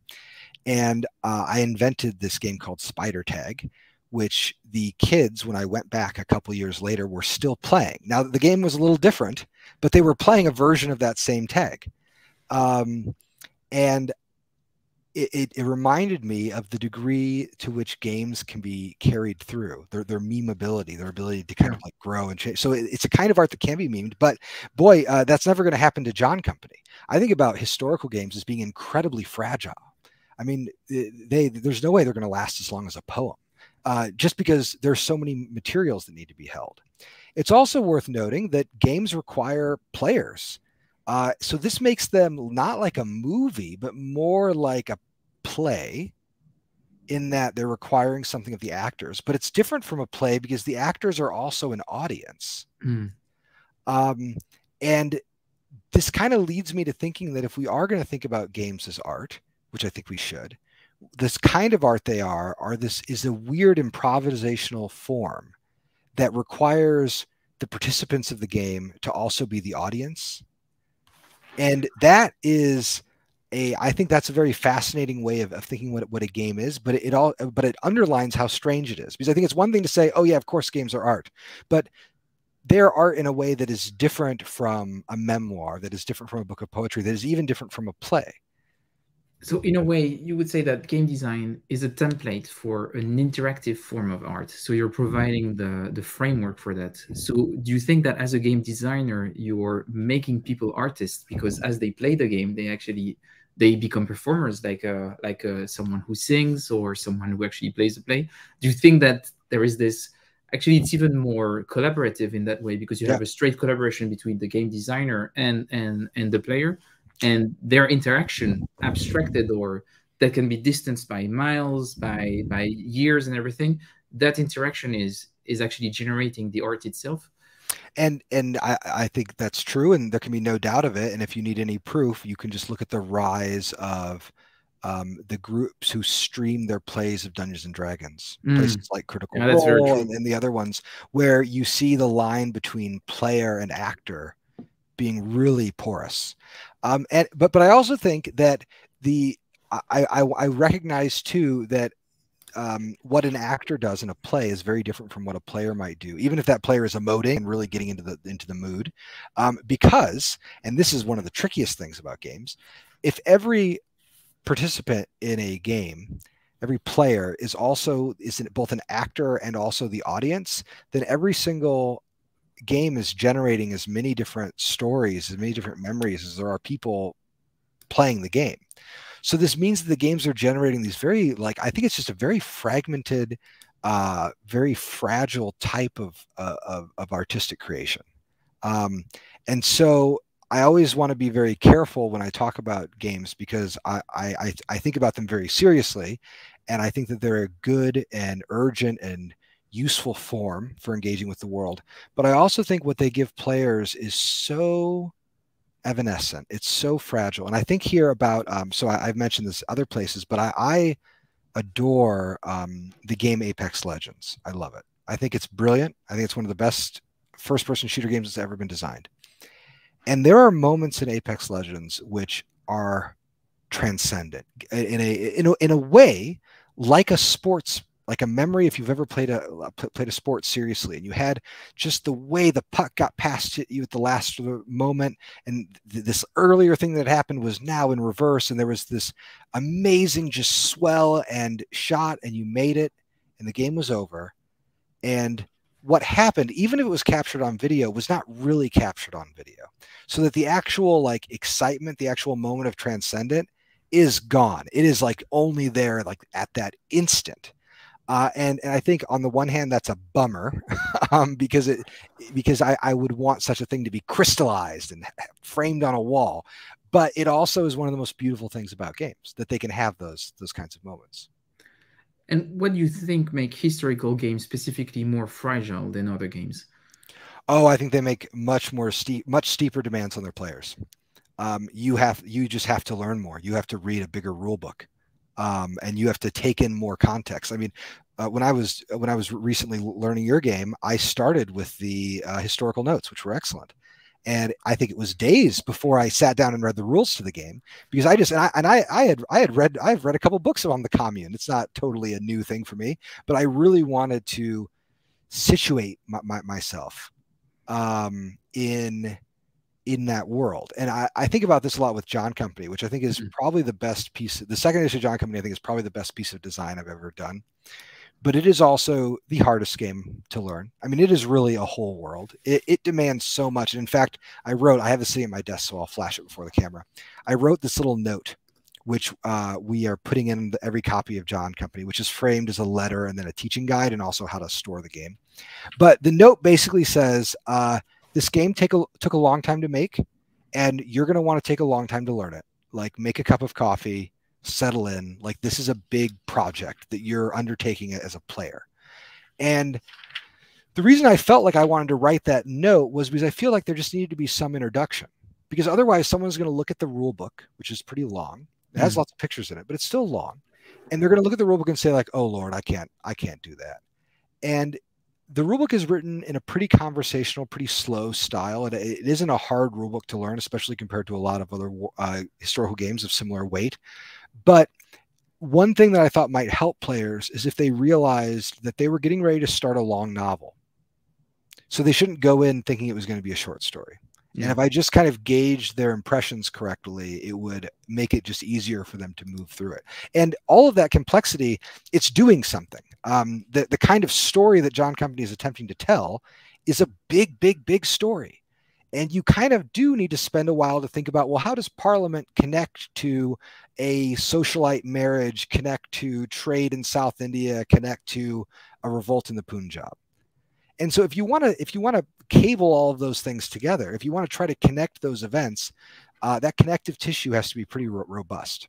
and uh, I invented this game called Spider Tag, which the kids, when I went back a couple years later, were still playing. Now the game was a little different, but they were playing a version of that same tag, um, and it, it, reminded me of the degree to which games can be carried through their their memeability, their ability to kind of like grow and change. So it, it's a kind of art that can be memed, but boy, uh, that's never going to happen to John Company. I think about historical games as being incredibly fragile. I mean, they there's no way they're going to last as long as a poem, uh, just because there's so many materials that need to be held. It's also worth noting that games require players uh, so this makes them not like a movie, but more like a play in that they're requiring something of the actors. But it's different from a play because the actors are also an audience. Mm. Um, and this kind of leads me to thinking that if we are going to think about games as art, which I think we should, this kind of art they are, are this is a weird improvisational form that requires the participants of the game to also be the audience and that is a i think that's a very fascinating way of, of thinking what, what a game is but it, all but it underlines how strange it is. Because i think it's one thing to say oh yeah of course games are art but they're art in a way that is different from a memoir that is different from a book of poetry that is even different from a play so in a way you would say that game design is a template for an interactive form of art. So you're providing the the framework for that. So do you think that as a game designer you're making people artists because as they play the game they actually they become performers like uh like uh, someone who sings or someone who actually plays the play? Do you think that there is this actually it's even more collaborative in that way because you yeah. have a straight collaboration between the game designer and and and the player and their interaction abstracted or that can be distanced by miles by by years and everything that interaction is is actually generating the art itself and and I, I think that's true and there can be no doubt of it and if you need any proof you can just look at the rise of um, the groups who stream their plays of Dungeons and Dragons, mm. places like Critical yeah, Role and, and, the other ones, where you see the line between player and actor being really porous. Um, and but but I also think that the I, I, I recognize too that um, what an actor does in a play is very different from what a player might do, even if that player is emoting and really getting into the into the mood. Um, because, and this is one of the trickiest things about games, if every participant in a game, every player is also is both an actor and also the audience, then every single game is generating as many different stories, as many different memories as there are people playing the game. So this means that the games are generating these very like I think it's just a very fragmented, uh, very fragile type of uh, of, of, artistic creation. Um, and so I always want to be very careful when I talk about games because I, I I think about them very seriously, and I think that they're a good and urgent and useful form for engaging with the world. But I also think what they give players is so evanescent. It's so fragile. And I think here about, um, so I, have mentioned this other places, but I, I adore um, the game Apex Legends. I love it. I think it's brilliant. I think it's one of the best first person shooter games that's ever been designed. And there are moments in Apex Legends which are transcendent in a, in a, in a way like a sports like a memory if you've ever played a uh, played a sport seriously and you had just the way the puck got past you at the last moment and th- this earlier thing that happened was now in reverse and there was this amazing just swell and shot and you made it and the game was over. And what happened even if it was captured on video was not really captured on video. So that the actual like excitement the actual moment of transcendent is gone. It is like only there like at that instant uh, and, and I think on the one hand that's a bummer (laughs) um, because it because I, I would want such a thing to be crystallized and framed on a wall, but it also is one of the most beautiful things about games that they can have those those kinds of moments. And what do you think make historical games specifically more fragile than other games? Oh, I think they make much more steep, much steeper demands on their players. Um, you have you just have to learn more. You have to read a bigger rule book um, and you have to take in more context. I mean, uh, when I was when I was recently learning your game, I started with the uh, historical notes, which were excellent. And I think it was days before I sat down and read the rules to the game because I just and I and I, I had I had read I've read a couple books on the commune. It's not totally a new thing for me, but I really wanted to situate my, my, myself um, in in that world. And I, I think about this a lot with John Company, which I think is mm-hmm. probably the best piece. The second issue of John Company, I think, is probably the best piece of design I've ever done. But it is also the hardest game to learn. I mean, it is really a whole world. It, it demands so much. And in fact, I wrote, I have a sitting at my desk, so I'll flash it before the camera. I wrote this little note which uh, we are putting in the, every copy of John Company, which is framed as a letter and then a teaching guide and also how to store the game. But the note basically says uh, this game take a, took a long time to make, and you're going to want to take a long time to learn it. Like make a cup of coffee, settle in. Like this is a big project that you're undertaking as a player. And the reason I felt like I wanted to write that note was because I feel like there just needed to be some introduction. Because otherwise, someone's going to look at the rule book, which is pretty long, it has mm. lots of pictures in it, but it's still long. And they're going to look at the rulebook and say like, "Oh Lord, I can't, I can't do that." And the rulebook is written in a pretty conversational, pretty slow style. It, it isn't a hard rulebook to learn, especially compared to a lot of other uh, historical games of similar weight. But one thing that I thought might help players is if they realized that they were getting ready to start a long novel. So they shouldn't go in thinking it was going to be a short story. Yeah. And if I just kind of gauged their impressions correctly, it would make it just easier for them to move through it. And all of that complexity, it's doing something. Um, the, the kind of story that John Company is attempting to tell is a big, big, big story. And you kind of do need to spend a while to think about well, how does Parliament connect to a socialite marriage, connect to trade in South India, connect to a revolt in the Punjab? and so if you want to if you want to cable all of those things together. If you want to try to connect those events uh, that connective tissue has to be pretty ro- robust.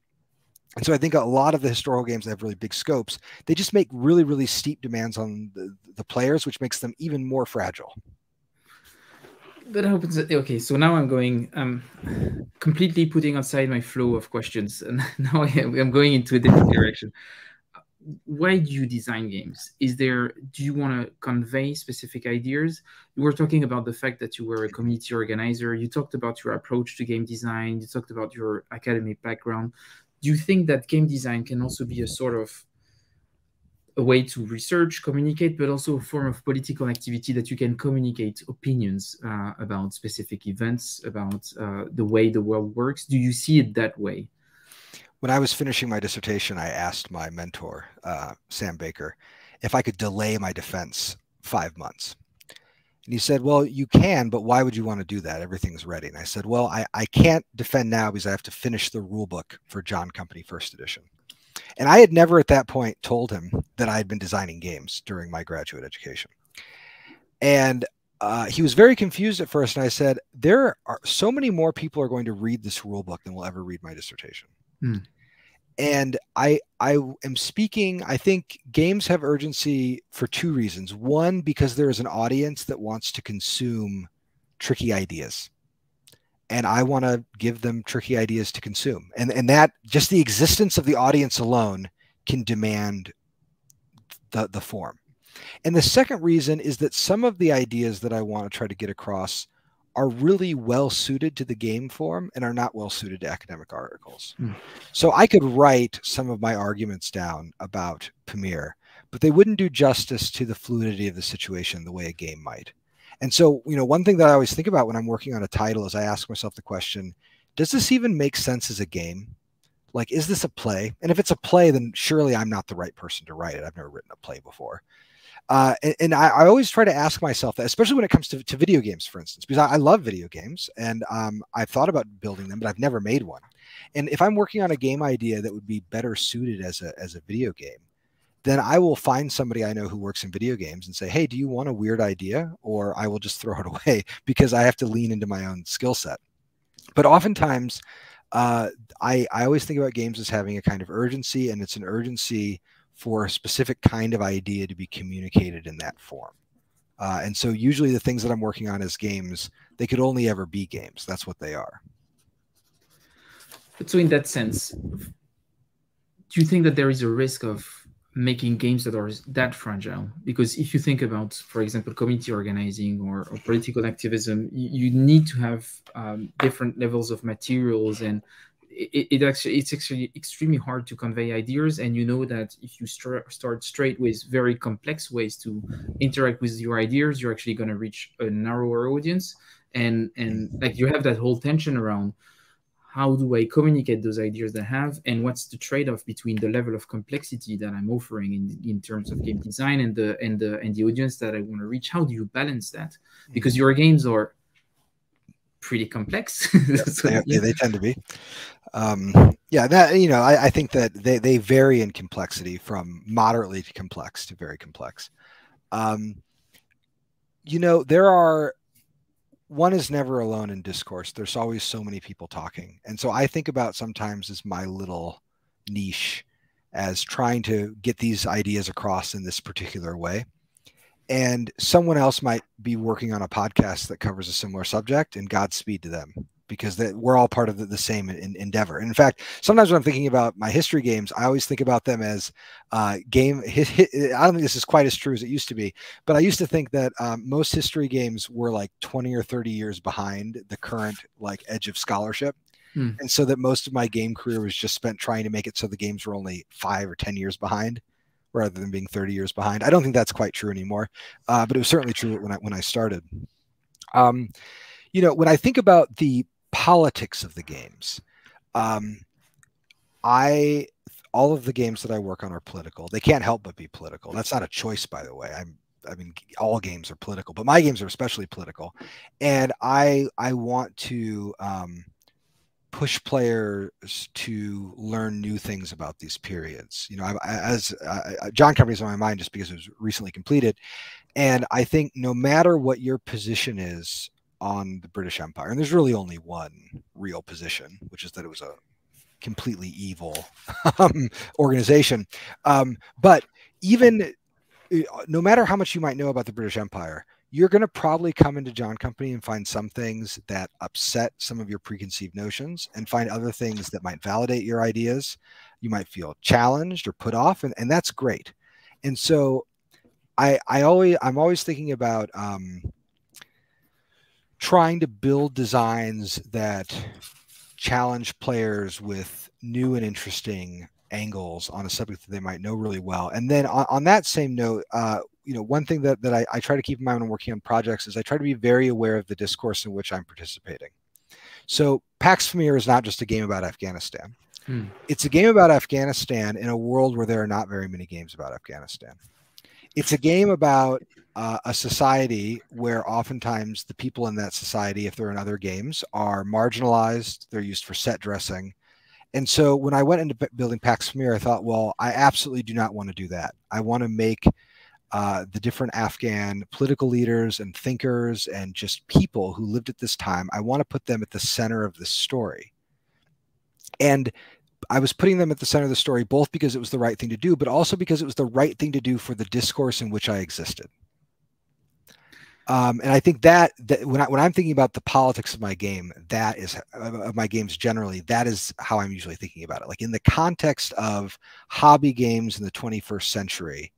And so i think a lot of the historical games that have really big scopes. They just make really really steep demands on the, the players which makes them even more fragile. That opens it. Okay, so now I'm going, I'm completely putting aside my flow of questions, and (laughs) now I'm going into a different direction why do you design games? Is there do you want to convey specific ideas? You were talking about the fact that you were a community organizer. You talked about your approach to game design. You talked about your academic background. Do you think that game design can also be a sort of a way to research, communicate, but also a form of political activity that you can communicate opinions uh, about specific events, about uh, the way the world works? Do you see it that way? When I was finishing my dissertation, I asked my mentor, uh, Sam Baker, if I could delay my defense five months. And he said, Well, you can, but why would you want to do that? Everything's ready. And I said, Well, I, I can't defend now because I have to finish the rule book for John Company First Edition. And I had never at that point told him that I had been designing games during my graduate education. And uh, he was very confused at first. And I said, There are so many more people are going to read this rule book than will ever read my dissertation. Mm. And I I am speaking. I think games have urgency for two reasons. One, because there is an audience that wants to consume tricky ideas, and I want to give them tricky ideas to consume. And and that just the existence of the audience alone can demand the the form. And the second reason is that some of the ideas that I want to try to get across are really well suited to the game form and are not well suited to academic articles. Mm. So I could write some of my arguments down about Pamir, but they wouldn't do justice to the fluidity of the situation the way a game might. And so, you know, one thing that I always think about when I'm working on a title is I ask myself the question, does this even make sense as a game? Like, is this a play? And if it's a play, then surely I'm not the right person to write it. I've never written a play before. Uh, and, and I, I, always try to ask myself that, especially when it comes to, to video games, for instance, because I, I love video games and um, I've thought about building them, but I've never made one. And if I'm working on a game idea that would be better suited as a, as a video game, then I will find somebody I know who works in video games and say, Hey, do you want a weird idea? Or I will just throw it (laughs) away because I have to lean into my own skill set. But oftentimes, uh, I, I always think about games as having a kind of urgency, and it's an urgency for a specific kind of idea to be communicated in that form. Uh, and so usually the things that I'm working on as games, they could only ever be games. That's what they are. So in that sense, do you think that there is a risk of making games that are that fragile? Because if you think about, for example, community organizing or, or political activism, you, you, need to have um, different levels of materials and it, it, actually it's actually extremely hard to convey ideas and you know that if you start start straight with very complex ways to interact with your ideas you're actually going to reach a narrower audience and and like you have that whole tension around how do i communicate those ideas that i have and what's the trade-off between the level of complexity that i'm offering in in terms of game design and the and the and the audience that i want to reach how do you balance that mm. because your games are pretty complex. (laughs) so, they, yeah. they, tend to be. Um, yeah, that you know, I, I, think that they, they vary in complexity from moderately to complex to very complex. Um, you know, there are one is never alone in discourse. There's always so many people talking, and so I think about sometimes as my little niche as trying to get these ideas across in this particular way and someone else might be working on a podcast that covers a similar subject and godspeed to them because they, we're all part of the, the same in, endeavor and in fact sometimes when i'm thinking about my history games i always think about them as uh, game (laughs) hit, hit, i don't think this is quite as true as it used to be but i used to think that um, most history games were like 20 or 30 years behind the current like edge of scholarship hmm. and so that most of my game career was just spent trying to make it so the games were only five or ten years behind rather than being 30 years behind. I don't think that's quite true anymore, uh, but it was certainly true when I when I started. Um, you know, when I think about the politics of the games, um, I all of the games that I work on are political. They can't help but be political. That's not a choice, by the way. I'm I mean, all games are political, but my games are especially political, and I I want to um, push players to learn new things about these periods. You know, I, as uh, John Company is on my mind just because it was recently completed, and I think no matter what your position is on the British Empire, and there's really only one real position, which is that it was a completely evil (laughs) um, organization. Um, but even uh, no matter how much you might know about the British Empire, you're going to probably come into John Company and find some things that upset some of your preconceived notions and find other things that might validate your ideas. You might feel challenged or put off, and, and that's great. And so I, I always, I'm always thinking about um, trying to build designs that challenge players with new and interesting angles on a subject that they might know really well. And then on, on that same note, uh, you know, one thing that, that I, I try to keep in mind when I'm working on projects is I try to be very aware of the discourse in which I'm participating. So Pax Pamir is not just a game about Afghanistan. Hmm. It's a game about Afghanistan in a world where there are not very many games about Afghanistan. It's a game about uh, a society where oftentimes the people in that society, if they're in other games, are marginalized. They're used for set dressing. And so when I went into building Pax Pamir, I thought, well, I absolutely do not want to do that. I want to make uh, the different Afghan political leaders and thinkers and just people who lived at this time. I want to put them at the center of the story. And I was putting them at the center of the story both because it was the right thing to do, but also because it was the right thing to do for the discourse in which I existed. Um, and I think that, that when, I, when I'm thinking about the politics of my game, that is of my games generally, that is how I'm usually thinking about it. Like in the context of hobby games in the 21st century,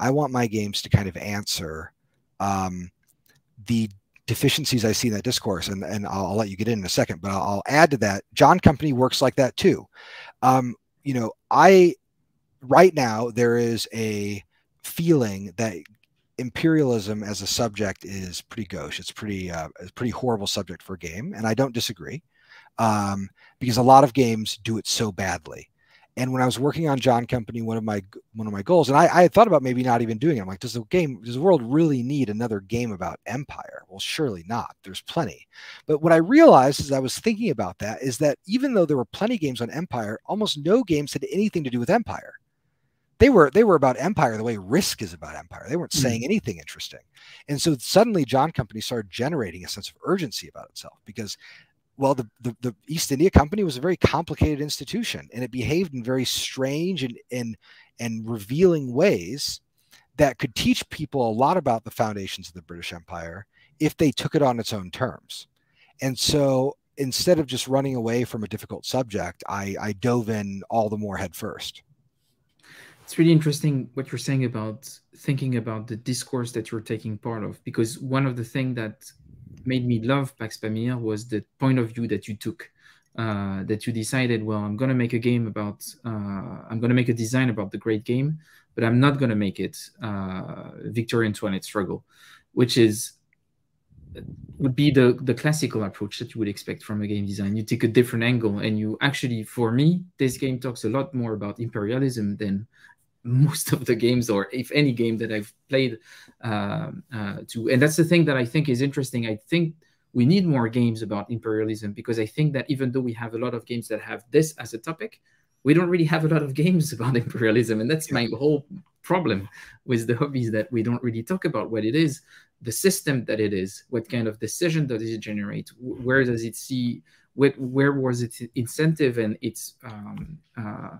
I want my games to kind of answer um, the deficiencies I see in that discourse, and and I'll, I'll, let you get in in a second, but I'll, I'll, add to that. John Company works like that too. Um, you know, I right now there is a feeling that imperialism as a subject is pretty gauche. It's pretty uh, a pretty horrible subject for a game, and I don't disagree um, because a lot of games do it so badly. And when I was working on John Company, one of my one of my goals, and I, I had thought about maybe not even doing it. I'm like, does the game, does the world really need another game about empire? Well, surely not. There's plenty. But what I realized as I was thinking about that is that even though there were plenty games on empire, almost no games had anything to do with empire. They were they were about empire the way Risk is about empire. They weren't saying mm-hmm. anything interesting. And so suddenly John Company started generating a sense of urgency about itself because well, the, the, the, East India Company was a very complicated institution and it behaved in very strange and, and, and revealing ways that could teach people a lot about the foundations of the British Empire if they took it on its own terms. And so instead of just running away from a difficult subject, I, I dove in all the more head first. It's really interesting what you're saying about thinking about the discourse that you're taking part of, because one of the things that made me love Pax Pamir was the point of view that you took uh, that you decided, well, I'm going to make a game about, uh, I'm going to make a design about the great game, but I'm not going to make it uh, Victor Antoinette struggle, which is would be the the classical approach that you would expect from a game design. You take a different angle, and you actually, for me, this game talks a lot more about imperialism than most of the games, or if any game that I've played. Uh, uh, to and that's the thing that I think is interesting. I think we need more games about imperialism because I think that even though we have a lot of games that have this as a topic, we don't really have a lot of games (laughs) about imperialism, and that's my whole problem with the hobbies that we don't really talk about what it is the system that it is, what kind of decision does it generate, where does it see, what, where was its incentive and its um, uh,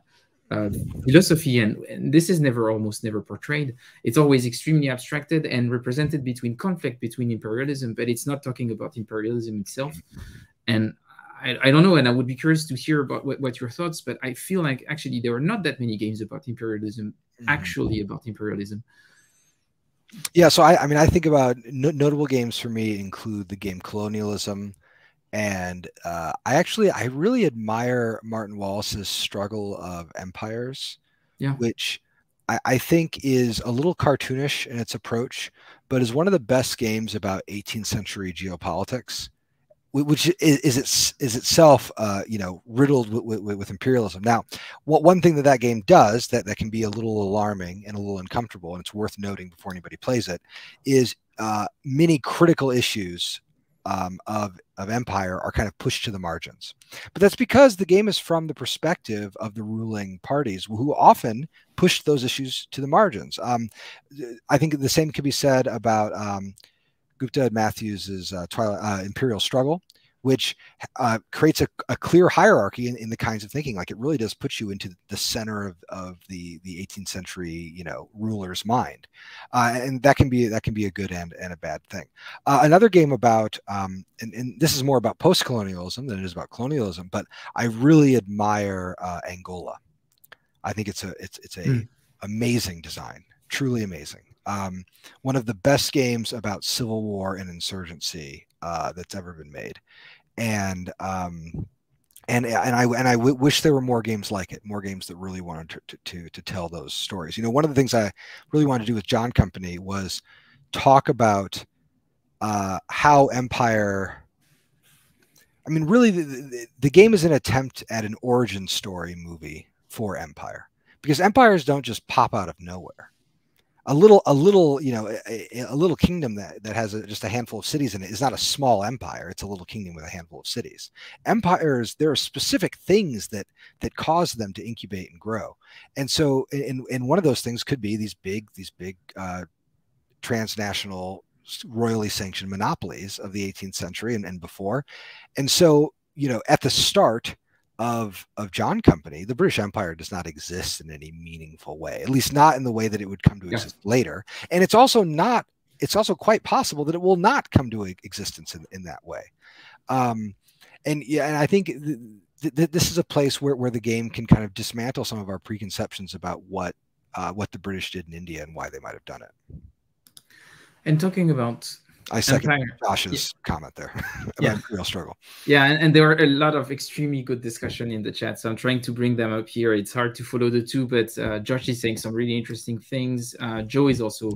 uh, philosophy, and, and, this is never, almost never portrayed. It's always extremely abstracted and represented between conflict between imperialism, but it's not talking about imperialism itself. And I, I don't know, and I would be curious to hear about what, what your thoughts, but I feel like actually there are not that many games about imperialism, mm-hmm. actually about imperialism. Yeah, so I, I mean, I think about no, notable games for me include the game Colonialism, and uh, I actually I really admire Martin Wallace's struggle of empires, yeah, which I, I think is a little cartoonish in its approach, but is one of the best games about 18th century geopolitics which is, is it's is itself uh, you know riddled with, with, with, imperialism. Now, what one thing that that game does that that can be a little alarming and a little uncomfortable, and it's worth noting before anybody plays it, is uh, many critical issues um, of of empire are kind of pushed to the margins. But that's because the game is from the perspective of the ruling parties, who often push those issues to the margins. Um, I think the same could be said about. Um, Gupta and Matthews' uh, Twilight, uh, Imperial Struggle, which uh, creates a, a, clear hierarchy in, in, the kinds of thinking. Like it really does put you into the center of, of the the 18th century, you know, ruler's mind, uh, and that can be that can be a good and and a bad thing. Uh, another game about, um, and, and, this is more about post colonialism than it is about colonialism, but I really admire uh, Angola. I think it's a it's it's a mm. amazing design, truly amazing um, one of the best games about civil war and insurgency uh, that's ever been made, and um, and and I and I w- wish there were more games like it, more games that really wanted to, to, to tell those stories. You know, one of the things I really wanted to do with John Company was talk about uh, how Empire. I mean, really, the, the, the game is an attempt at an origin story movie for Empire because empires don't just pop out of nowhere a little a little you know a, a little kingdom that that has a, just a handful of cities in it is not a small empire it's a little kingdom with a handful of cities. Empires there are specific things that that cause them to incubate and grow. And so and, and one of those things could be these big these big uh, transnational royally sanctioned monopolies of the 18th century and, and before. And so you know at the start of of John Company, the British Empire does not exist in any meaningful way, at least not in the way that it would come to exist yeah. later. And it's also not. It's also quite possible that it will not come to existence in, in that way. Um, and yeah, and I think th th this is a place where, where the game can kind of dismantle some of our preconceptions about what uh, what the British did in India and why they might have done it. And talking about I second Empire. Josh's yeah. comment there (laughs) about yeah. real struggle. Yeah, and, and, there are a lot of extremely good discussion in the chat, so I'm trying to bring them up here. It's hard to follow the two, but uh, Josh is saying some really interesting things. Uh, Joe is also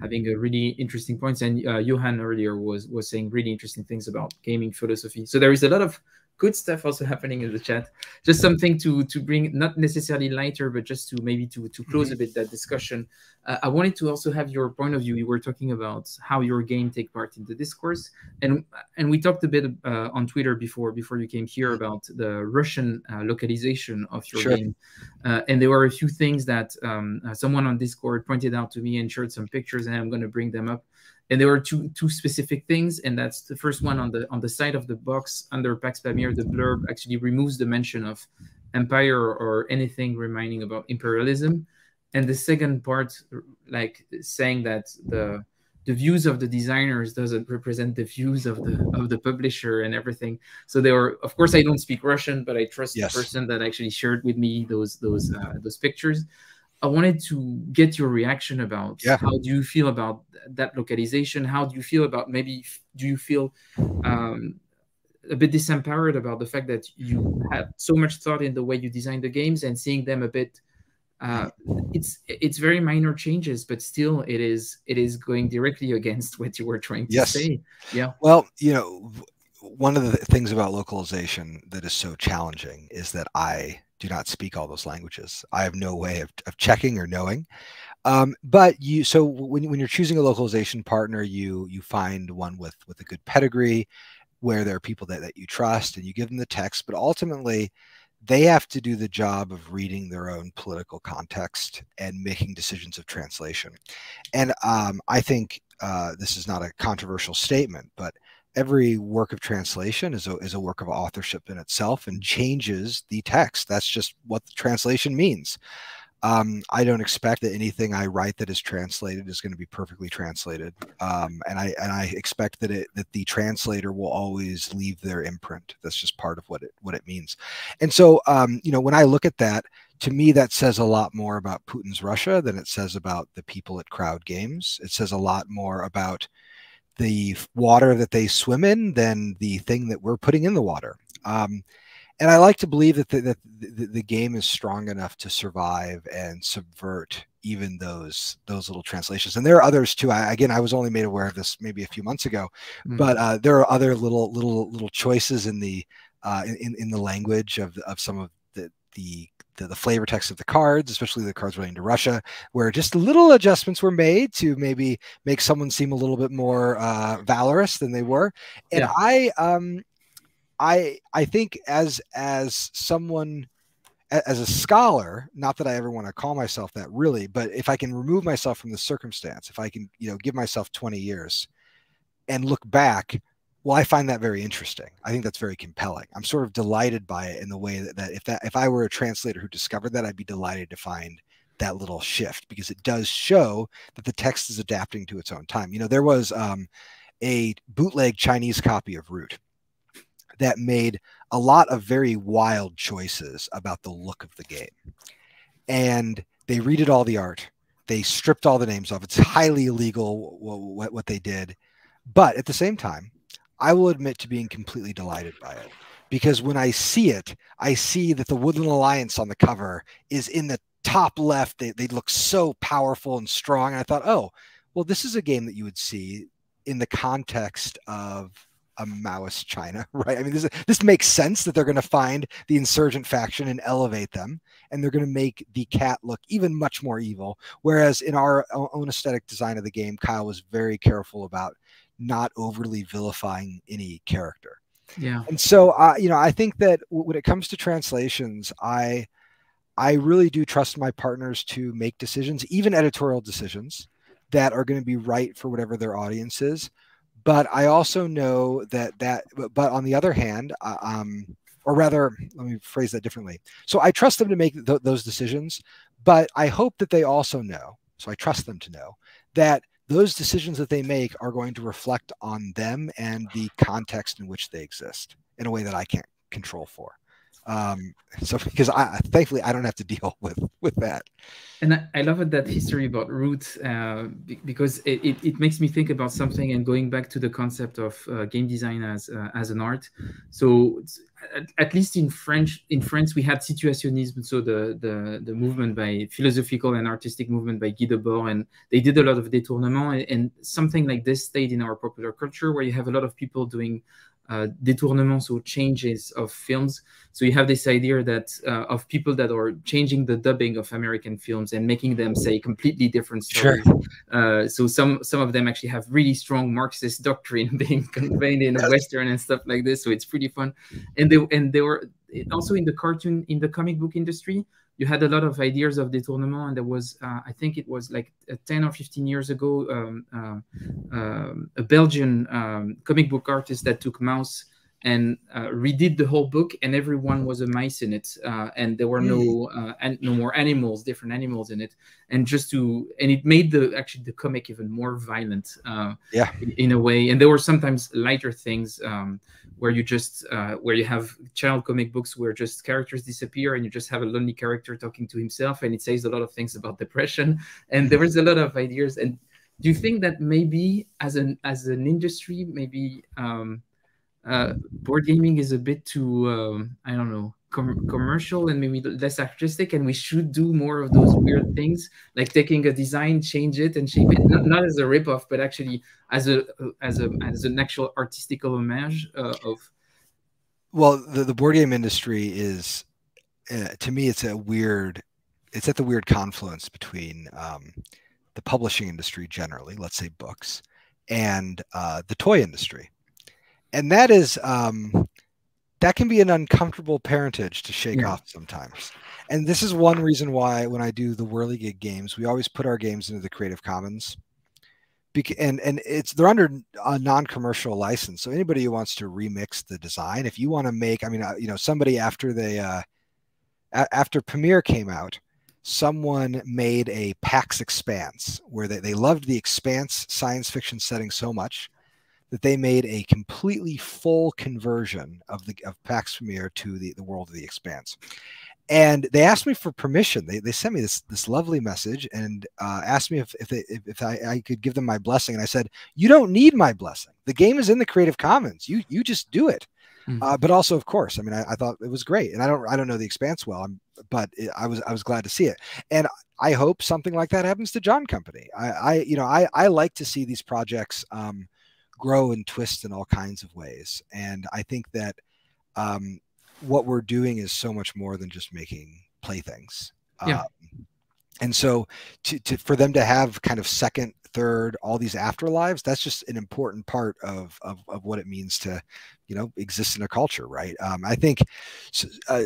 having a really interesting points, and uh, Johan earlier was was saying really interesting things about gaming philosophy. So there is a lot of good stuff also happening in the chat. Just something to to bring, not necessarily lighter, but just to maybe to to close mm -hmm. a bit that discussion. Uh, I wanted to also have your point of view. You were talking about how your game take part in the discourse, and and we talked a bit uh, on Twitter before before you came here about the Russian uh, localization of your sure. game, uh, and there were a few things that um, uh, someone on Discord pointed out to me and shared some pictures, and I'm going to bring them up and there were two two specific things and that's the first one on the on the side of the box under pax pamir the blurb actually removes the mention of empire or anything reminding about imperialism. And the second part like saying that the the views of the designers doesn't represent the views of the of the publisher and everything. So they were of course i don't speak russian but i trust yes. the person that actually shared with me those those uh, those pictures I wanted to get your reaction about yeah. how do you feel about that localization? How do you feel about maybe do you feel um, a bit disempowered about the fact that you had so much thought in the way you design the games and seeing them a bit uh, it's it's very minor changes, but still it is it is going directly against what you were trying to yes. say. Yeah. Well, you know, one of the things about localization that is so challenging is that I do not speak all those languages. I have no way of, of checking or knowing. Um, but you so when, when you're choosing a localization partner, you you find one with with a good pedigree, where there are people that, that you trust, and you give them the text. But ultimately, they have to do the job of reading their own political context and making decisions of translation. And um, I think uh, this is not a controversial statement, but every work of translation is a, is a work of authorship in itself and changes the text. That's just what the translation means. Um, I don't expect that anything I write that is translated is going to be perfectly translated, um, and I and I expect that it that the translator will always leave their imprint. That's just part of what it what it means. And so, um, you know, when I look at that, to me, that says a lot more about Putin's Russia than it says about the people at Crowd Games. It says a lot more about the water that they swim in than the thing that we're putting in the water. Um, and I like to believe that the, that the, the, game is strong enough to survive and subvert even those those little translations. And there are others too. I, again, I was only made aware of this maybe a few months ago, mm-hmm. but uh, there are other little little little choices in the uh, in in the language of of some of the the the, flavor text of the cards, especially the cards relating to Russia, where just little adjustments were made to maybe make someone seem a little bit more uh, valorous than they were. And yeah. I um, I I think as as someone as a scholar, not that I ever want to call myself that really, but if I can remove myself from the circumstance, if I can, you know, give myself 20 years and look back, well, I find that very interesting. I think that's very compelling. I'm sort of delighted by it in the way that, that if that if I were a translator who discovered that, I'd be delighted to find that little shift because it does show that the text is adapting to its own time. You know, there was um, a bootleg Chinese copy of Root that made a lot of very wild choices about the look of the game. And they redid all the art. They stripped all the names off. It's highly illegal what, what they did. But at the same time, I will admit to being completely delighted by it because when I see it, I see that the Woodland Alliance on the cover is in the top left. They, they look so powerful and strong. And I thought, oh, well, this is a game that you would see in the context of a Maoist China, (laughs) right? I mean, this this makes sense that they're going to find the insurgent faction and elevate them, and they're going to make the cat look even much more evil. Whereas in our own aesthetic design of the game, Kyle was very careful about not overly vilifying any character. Yeah. And so, uh, you know, I think that when it comes to translations, I I really do trust my partners to make decisions, even editorial decisions, that are going to be right for whatever their audience is but I also know that that. But on the other hand, uh, um, or rather, let me phrase that differently. So I trust them to make th- those decisions, but I hope that they also know. So I trust them to know that those decisions that they make are going to reflect on them and the context in which they exist in a way that I can't control for. Um, so because I thankfully I don't have to deal (laughs) with with that. And I, I love that history about Root uh, because it, it, it, makes me think about something and going back to the concept of uh, game design as uh, as an art. So at, at, least in French in France we had situationism, so the the the movement by philosophical and artistic movement by Guy Debord, and they did a lot of détournement and, and something like this stayed in our popular culture where you have a lot of people doing uh, détournements, or changes of films. So you have this idea that uh, of people that are changing the dubbing of American films and making them say completely different stories. Sure. Uh, so some some of them actually have really strong Marxist (laughs) doctrine being conveyed in Western and stuff like this. So it's pretty fun. And they and they were also in the cartoon in the comic book industry you had a lot of ideas of détournement and there was uh, i think it was like uh, 10 or 15 years ago um, uh, um, a belgian um, comic book artist that took Maus and uh, redid the whole book and everyone was a mice in it uh, and there were no mm. uh, and no more animals different animals in it. And just to and it made the actually the comic even more violent yeah. in, in, a way. And there were sometimes lighter things um, where you just uh, where you have child comic books where just characters disappear and you just have a lonely character talking to himself and it says a lot of things about depression. And there is a lot of ideas. And do you think that maybe as an as an industry maybe um, uh, board gaming is a bit too um, I don't know com commercial and maybe less artistic, and we should do more of those weird things, like taking a design, change it, and shape it, not, not as a ripoff, but actually as a as a as an actual artistical homage uh, of. Well, the, the board game industry is, uh, to me, it's a weird, it's at the weird confluence between um, the publishing industry generally, let's say books, and uh, the toy industry and that is um, that can be an uncomfortable parentage to shake yeah. off sometimes. And this is one reason why when I do the Wehrlegig games, we always put our games into the Creative Commons. Bec- and and it's they're under a non-commercial license. So anybody who wants to remix the design, if you want to make, I mean, uh, you know, somebody after they uh, a- after Pamir came out, someone made a PAX Expanse where they, they loved the Expanse science fiction setting so much that they made a completely full conversion of the of Pax Pamir to the, the world of the expanse. And they asked me for permission. They, they sent me this this lovely message and uh, asked me if if, they, if, if I, I, could give them my blessing. And I said, "You don't need my blessing. The game is in the Creative Commons. You you just do it." Mm-hmm. Uh, but also, of course, I mean, I, I, thought it was great, and I don't I don't know the Expanse well, I'm, but it, I was I was glad to see it, and I hope something like that happens to John Company. I, I you know I I like to see these projects. Um, grow and twist in all kinds of ways. And I think that um, what we're doing is so much more than just making playthings. Yeah. Um, and so to, to, for them to have kind of second third all these afterlives that's just an important part of, of, of what it means to you know exist in a culture right um, i think uh,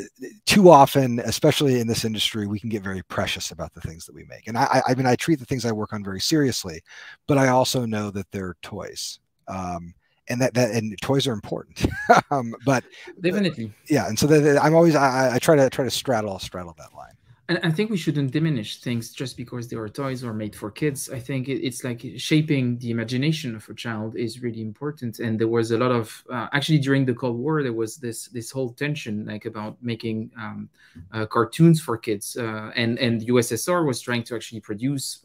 too often especially in this industry we can get very precious about the things that we make and I, I mean i treat the things i work on very seriously but i also know that they're toys um, and that that and toys are important. (laughs) Um, but definitely. uh, yeah and so the, i'm always I, I, try to try to straddle straddle that line. And i think we shouldn't diminish things just because they are toys or made for kids. I think it, it's like shaping the imagination of a child is really important. And there was a lot of uh, actually during the cold war there was this this whole tension like about making um, uh, cartoons for kids uh, and and ussr was trying to actually produce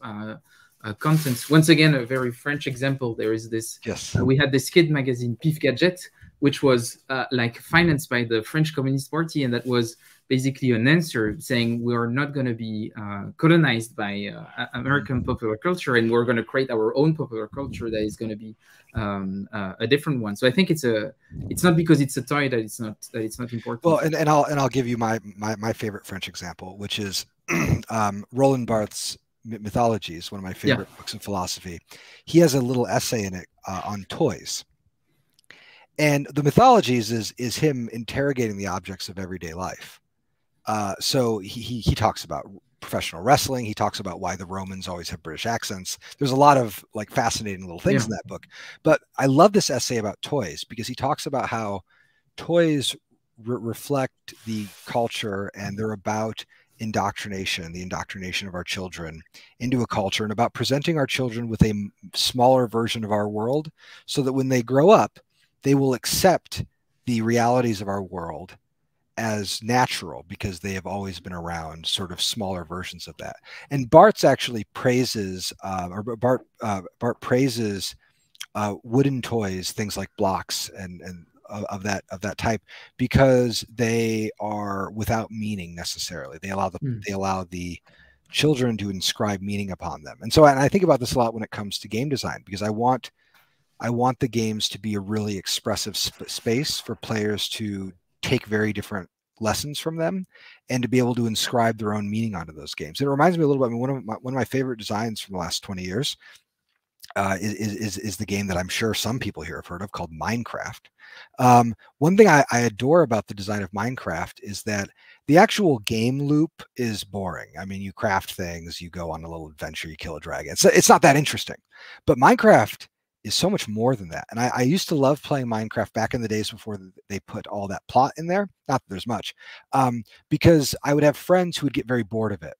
uh, contents. Once again, a very French example. There is this. Yes. Uh, we had this kid magazine, Pif Gadget, which was uh, like financed by the French Communist Party, and that was basically an answer saying we are not going to be uh, colonized by uh, American popular culture, and we're going to create our own popular culture that is going to be um, uh, a different one. So I think it's a. It's not because it's a toy that it's not that it's not important. Well, and, and I'll and I'll give you my my, my favorite French example, which is (clears throat) um, Roland Barthes mythologies, one of my favorite yeah. books in philosophy. He has a little essay in it uh, on toys. And the mythologies is is him interrogating the objects of everyday life. Uh, so he, he, he talks about professional wrestling. He talks about why the Romans always have British accents. There's a lot of like fascinating little things yeah. in that book. But I love this essay about toys because he talks about how toys re reflect the culture and they're about indoctrination, the indoctrination of our children into a culture, and about presenting our children with a smaller version of our world so that when they grow up, they will accept the realities of our world as natural because they have always been around sort of smaller versions of that. And Barthes actually praises, uh, or Barthes, uh, Barthes praises uh, wooden toys, things like blocks and, and of, of, that of that type because they are without meaning necessarily. They allow the mm. they allow the children to inscribe meaning upon them. And so and I think about this a lot when it comes to game design because I want I want the games to be a really expressive sp space for players to take very different lessons from them and to be able to inscribe their own meaning onto those games. It reminds me a little bit. I mean, one of my, one of my favorite designs from the last 20 years uh, is, is, is the game that I'm sure some people here have heard of called Minecraft. Um, one thing I, I, adore about the design of Minecraft is that the actual game loop is boring. I mean, you craft things, you go on a little adventure, you kill a dragon. It's, it's not that interesting. But Minecraft is so much more than that. And I, I, used to love playing Minecraft back in the days before they put all that plot in there. Not that there's much, um, because I would have friends who would get very bored of it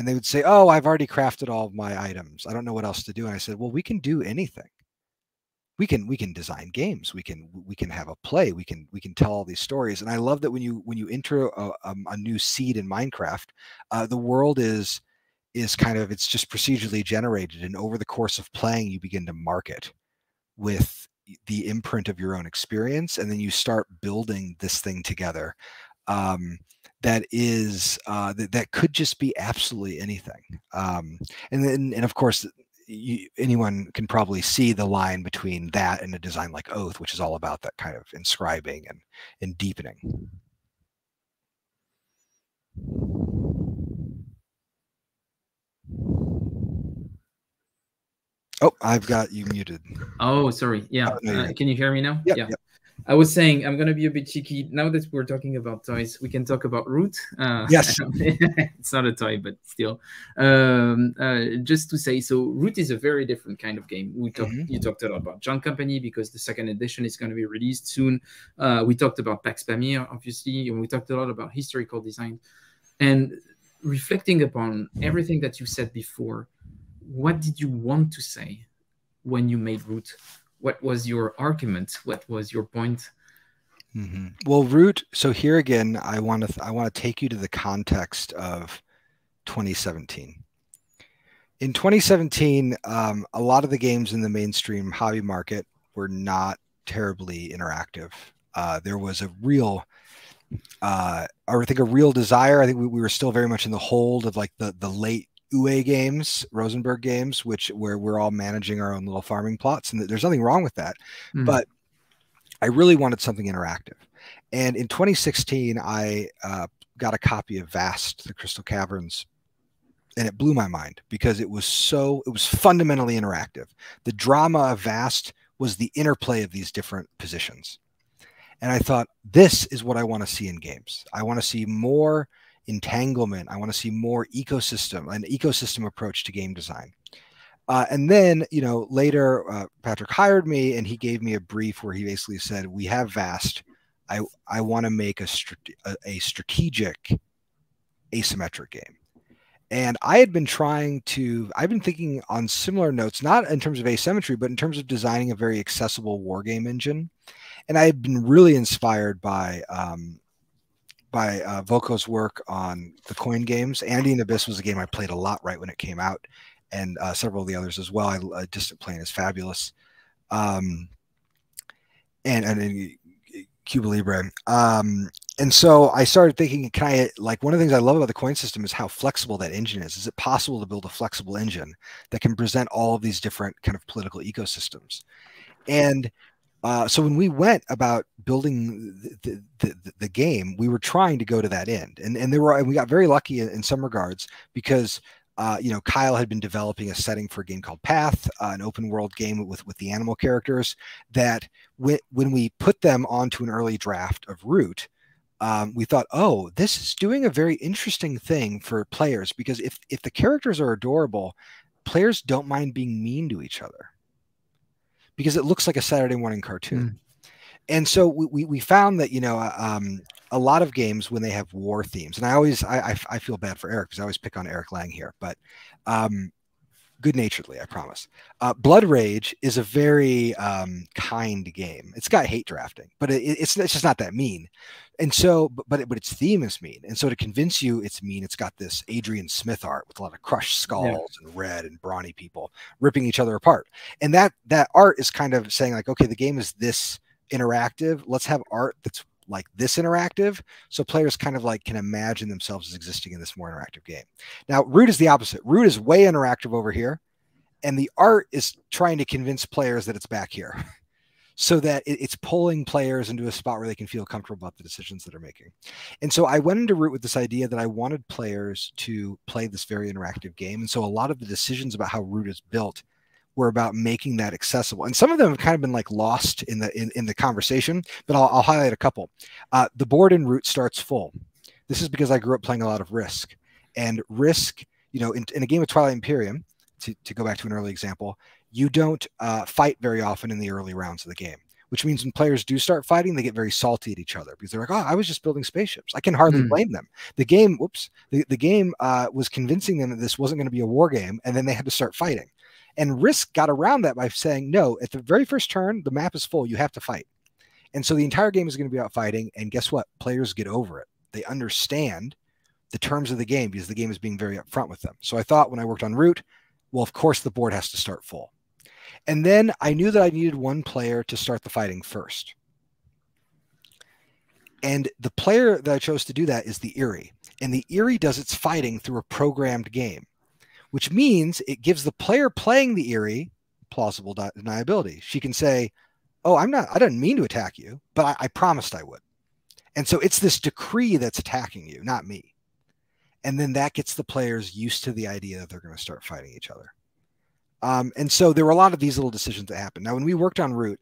and they would say, "Oh, I've already crafted all of my items. I don't know what else to do." And I said, "Well, we can do anything. We can we can design games. We can we can have a play. We can we can tell all these stories." And I love that when you when you enter a, um, a new seed in Minecraft, uh, the world is is kind of it's just procedurally generated, and over the course of playing, you begin to market with the imprint of your own experience, and then you start building this thing together. Um, that is uh, that, that could just be absolutely anything. Um, and then, and of course, you, anyone can probably see the line between that and a design like Oath, which is all about that kind of inscribing and and deepening. Oh, I've got you muted. Oh, sorry. Yeah. Oh, no, uh, can you hear me now? Yep, yeah. Yep. I was saying I'm gonna be a bit cheeky now that we're talking about toys. We can talk about Root. Uh, yes, (laughs) it's not a toy, but still, um, uh, just to say, so Root is a very different kind of game. We talked, mm-hmm. you talked a lot about John Company because the second edition is going to be released soon. Uh, we talked about Pax Pamir, obviously, and we talked a lot about historical design. And reflecting upon everything that you said before, what did you want to say when you made Root? What was your argument? What was your point? Mm-hmm. Well, Root. So here again, I want to I want to take you to the context of 2017. In 2017, um, a lot of the games in the mainstream hobby market were not terribly interactive. Uh, there was a real uh, I think a real desire. I think we, we, were still very much in the hold of like the the late Uwe games, Rosenberg games, which where we're all managing our own little farming plots, and there's nothing wrong with that. Mm. But I really wanted something interactive. And in 2016, I uh, got a copy of Vast: The Crystal Caverns, and it blew my mind because it was so it was fundamentally interactive. The drama of Vast was the interplay of these different positions. And I thought, this is what I want to see in games. I want to see more entanglement. I want to see more ecosystem, an ecosystem approach to game design. Uh, and then, you know, later uh, Patrick hired me and he gave me a brief where he basically said, "We have Vast. I I want to make a, a, a strategic asymmetric game." And I had been trying to, I've been thinking on similar notes, not in terms of asymmetry, but in terms of designing a very accessible war game engine. And I had been really inspired by um, by uh, work on the coin games. Andean Abyss was a game I played a lot right when it came out, and uh, several of the others as well. I, uh, Distant Plain is fabulous, um, and and, and Cuba Libre. Um, and so I started thinking, can I like one of the things I love about the coin system is how flexible that engine is. Is it possible to build a flexible engine that can present all of these different kind of political ecosystems? And uh, so when we went about building the, the, the, game, we were trying to go to that end, and and there were and we got very lucky in, in some regards because uh, you know Kyle had been developing a setting for a game called Path, uh, an open world game with with the animal characters. That when when we put them onto an early draft of Root, um, we thought, oh, this is doing a very interesting thing for players because if if the characters are adorable, players don't mind being mean to each other because it looks like a Saturday morning cartoon. Mm. And so we, we, we, found that, you know, uh, um, a lot of games when they have war themes, and I always, I, I, I feel bad for Eric because I always pick on Eric Lang here, but um, good naturedly, I promise. Uh, Blood Rage is a very um, kind game. It's got hate drafting, but it, it's, it's just not that mean. And so, but, but, it, but its theme is mean. And so to convince you it's mean, it's got this Adrian Smith art with a lot of crushed skulls yeah. and red and brawny people ripping each other apart. And that that art is kind of saying like, okay, the game is this interactive. Let's have art that's like this interactive so players kind of like can imagine themselves as existing in this more interactive game now root is the opposite root is way interactive over here and the art is trying to convince players that it's back here (laughs) so that it's pulling players into a spot where they can feel comfortable about the decisions that are making. And so I went into Root with this idea that I wanted players to play this very interactive game. And so a lot of the decisions about how Root is built were about making that accessible. And some of them have kind of been like lost in the in, in the conversation, but I'll, I'll highlight a couple. Uh, the board in Root starts full. This is because I grew up playing a lot of Risk. And Risk, you know, in, in a game of Twilight Imperium, to, to go back to an early example, you don't uh, fight very often in the early rounds of the game which means when players do start fighting, they get very salty at each other because they're like, "Oh, I was just building spaceships." I can hardly mm. blame them. The game, whoops, the, the game uh, was convincing them that this wasn't going to be a war game, and then they had to start fighting. And Risk got around that by saying, "No, at the very first turn, the map is full. You have to fight." And so the entire game is going to be about fighting. And guess what? Players get over it. They understand the terms of the game because the game is being very upfront with them. So I thought when I worked on Root, well, of course the board has to start full. And then I knew that I needed one player to start the fighting first. And the player that I chose to do that is the Eyrie. And the Eyrie does its fighting through a programmed game, which means it gives the player playing the Eyrie plausible deniability. She can say, Oh, I'm not, I didn't mean to attack you, but I, I promised I would. And so it's this decree that's attacking you, not me. And then that gets the players used to the idea that they're going to start fighting each other. Um, and so there were a lot of these little decisions that happened. Now, when we worked on Root,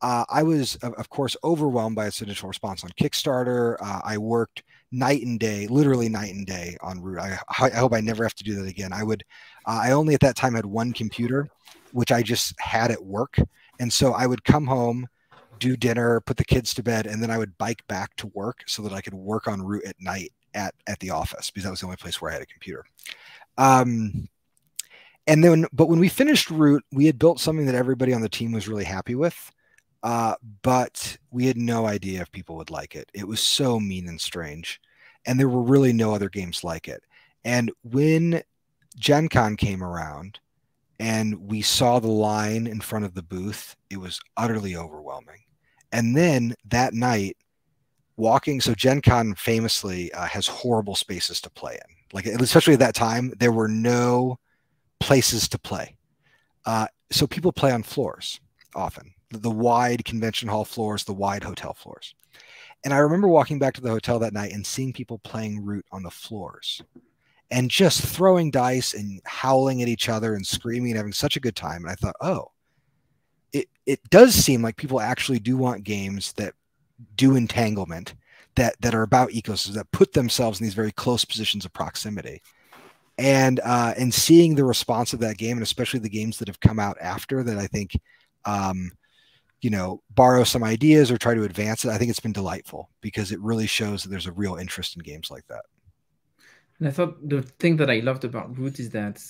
uh, I was, of, course, overwhelmed by its initial response on Kickstarter. Uh, I worked night and day, literally night and day on Root. I, I hope I never have to do that again. I would, uh, I only at that time had one computer, which I just had at work. And so I would come home, do dinner, put the kids to bed, and then I would bike back to work so that I could work on Root at night at, at the office because that was the only place where I had a computer. Um, and then, but when we finished Root, we had built something that everybody on the team was really happy with. Uh, but we had no idea if people would like it. It was so mean and strange. And there were really no other games like it. And when Gen Con came around and we saw the line in front of the booth, it was utterly overwhelming. And then that night, walking, so Gen Con famously uh, has horrible spaces to play in. Like, especially at that time, there were no places to play. Uh, so people play on floors often the wide convention hall floors, the wide hotel floors. And I remember walking back to the hotel that night and seeing people playing Root on the floors and just throwing dice and howling at each other and screaming and having such a good time. And I thought, oh, it, it does seem like people actually do want games that do entanglement, that, that are about ecosystems, that put themselves in these very close positions of proximity. And uh, and seeing the response of that game, and especially the games that have come out after that, I think um, you know, borrow some ideas or try to advance it. I think it's been delightful because it really shows that there's a real interest in games like that. And I thought the thing that I loved about Root is that,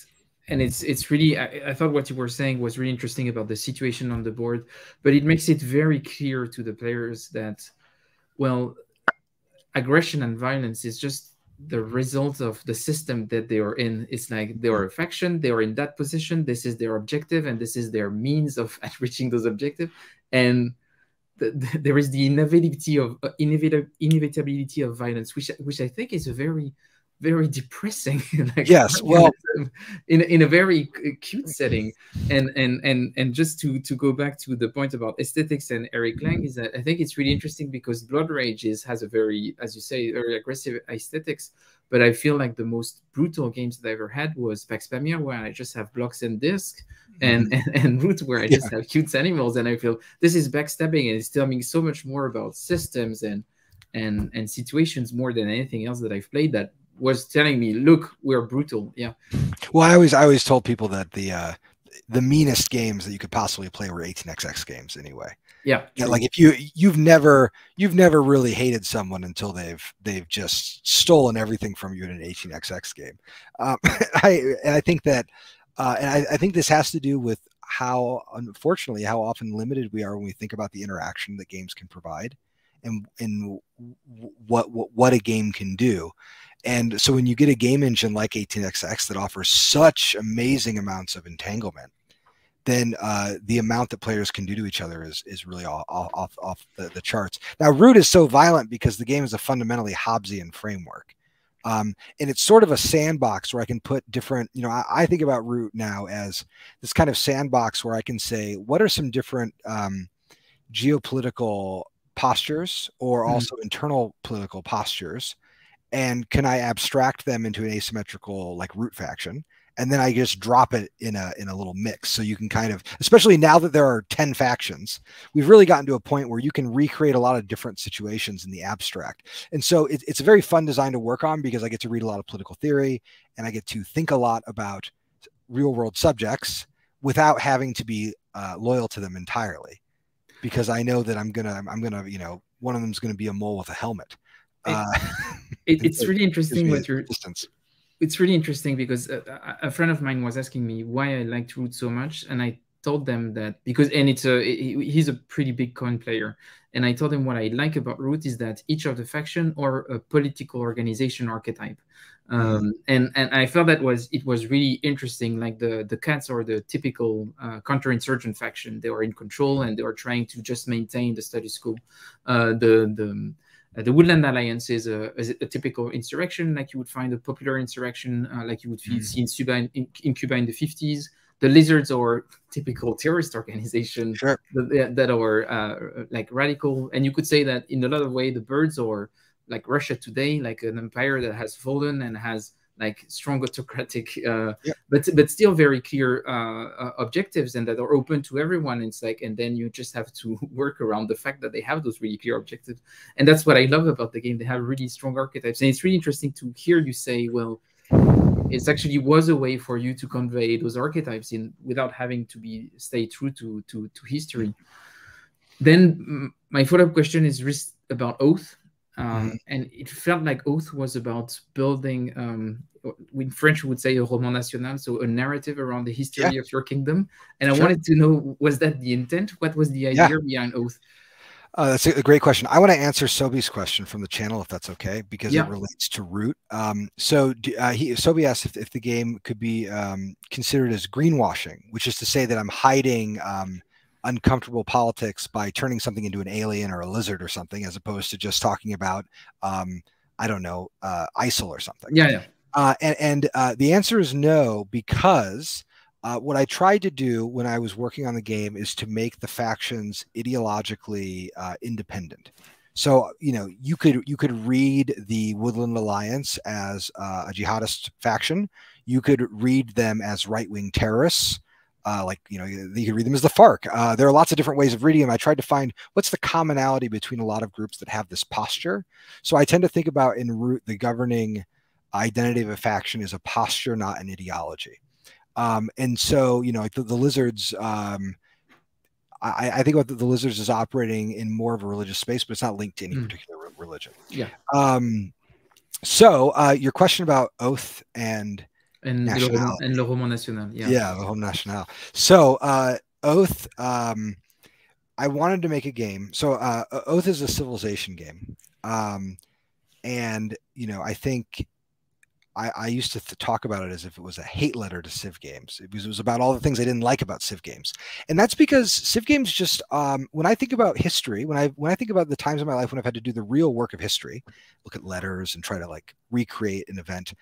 and it's it's really I, I, thought what you were saying was really interesting about the situation on the board, but it makes it very clear to the players that, well, aggression and violence is just the result of the system that they are in. It's like they are a faction, they are in that position, this is their objective, and this is their means of (laughs) reaching those objectives and the, the, there is the inevitability of uh, inevitability of violence, which which I think is a very very depressing. (laughs) like, yes, (laughs) well, in in a very cute setting, and and and and just to to go back to the point about aesthetics and Eric Lang is that I think it's really interesting because Blood Rage is has a very, as you say, very aggressive aesthetics, but I feel like the most brutal games that I ever had was Pax Pamir, where I just have blocks and disc, and, mm-hmm. and, (laughs) and Root, where I just yeah. have cute animals. And I feel this is backstabbing and it's telling me so much more about systems and and and situations more than anything else that I've played that was telling me, look, we're brutal. Yeah. Well, I always I always told people that the uh the meanest games that you could possibly play were 18xx games anyway. Yeah, yeah, like if you you've never you've never really hated someone until they've they've just stolen everything from you in an 18xx game. Um, (laughs) I and I think that uh, and I, I think this has to do with how unfortunately how often limited we are when we think about the interaction that games can provide and and what what, what a game can do. And so when you get a game engine like 18xx that offers such amazing amounts of entanglement, then uh, the amount that players can do to each other is is really off off, off the, the charts. Now, Root is so violent because the game is a fundamentally Hobbesian framework. Um, and it's sort of a sandbox where I can put different, you know, I, I, think about Root now as this kind of sandbox where I can say, what are some different um, geopolitical postures or mm-hmm. also internal political postures? And can I abstract them into an asymmetrical like root faction? and then I just drop it in a in a little mix. So you can kind of, especially now that there are 10 factions, we've really gotten to a point where you can recreate a lot of different situations in the abstract. And so it, it's a very fun design to work on because I get to read a lot of political theory and I get to think a lot about real world subjects without having to be uh, loyal to them entirely because I know that I'm gonna I'm gonna you know one of them is gonna be a mole with a helmet. Uh, (laughs) it, it's really interesting what you're distance it's really interesting because a, a, friend of mine was asking me why I liked Root so much, and I told them that because and it's a he's a pretty big coin player, and I told him what I like about Root is that each of the faction or a political organization archetype. um, and and I felt that was it was really interesting. Like the the cats are the typical uh, counterinsurgent faction. They are in control and they are trying to just maintain the status quo. Uh, the the uh, the Woodland Alliance is a, is a, typical insurrection, like you would find a popular insurrection, uh, like you would mm. see in Cuba in, in, Cuba in the 50s. The Lizards are (laughs) typical terrorist organization sure. that, that are uh, like radical. And you could say that in a lot of way, the Birds are like Russia today, like an empire that has fallen and has like strong autocratic, uh, yeah. but but still very clear uh, uh, objectives and that are open to everyone. It's like, and then you just have to (laughs) work around the fact that they have those really clear objectives, and that's what I love about the game. They have really strong archetypes, and it's really interesting to hear you say, well, it's actually was a way for you to convey those archetypes in without having to be stay true to to to history. Then my follow up question is about oath um, mm. And it felt like Oath was about building, um, in French, we would say a roman national, so a narrative around the history yeah. of your kingdom. And I wanted to know, was that the intent? What was the idea yeah. behind Oath? Uh, that's a great question. I want to answer Sobi's question from the channel, if that's okay, because yeah. it relates to Root. Um, so uh, he, Sobi asked if, if the game could be um, considered as greenwashing, which is to say that I'm hiding um, uncomfortable politics by turning something into an alien or a lizard or something, as opposed to just talking about, um, I don't know, uh, ISIL or something. Yeah, yeah. Uh, and and uh, the answer is no, because uh, what I tried to do when I was working on the game is to make the factions ideologically uh, independent. So you know, you could you could read the Woodland Alliance as uh, a jihadist faction. You could read them as right wing terrorists uh, like you know you can read them as the FARC. Uh, there are lots of different ways of reading them. I tried to find what's the commonality between a lot of groups that have this posture. So I tend to think about in root the governing identity of a faction is a posture, not an ideology. Um, and so you know the, the lizards. Um, I, I, think about the, the, lizards is operating in more of a religious space, but it's not linked to any mm. particular religion. Yeah. Um, so uh, your question about oath and and le, and le roman national. Yeah. Yeah, le roman national. So, uh, Oath. Um, I wanted to make a game. So, uh, Oath is a civilization game, um, and you know, I think I, I used to talk about it as if it was a hate letter to Civ games. It was, it was, about all the things I didn't like about Civ games, and that's because Civ games just. Um, when I think about history, when I when I think about the times in my life when I've had to do the real work of history, look at letters and try to like recreate an event,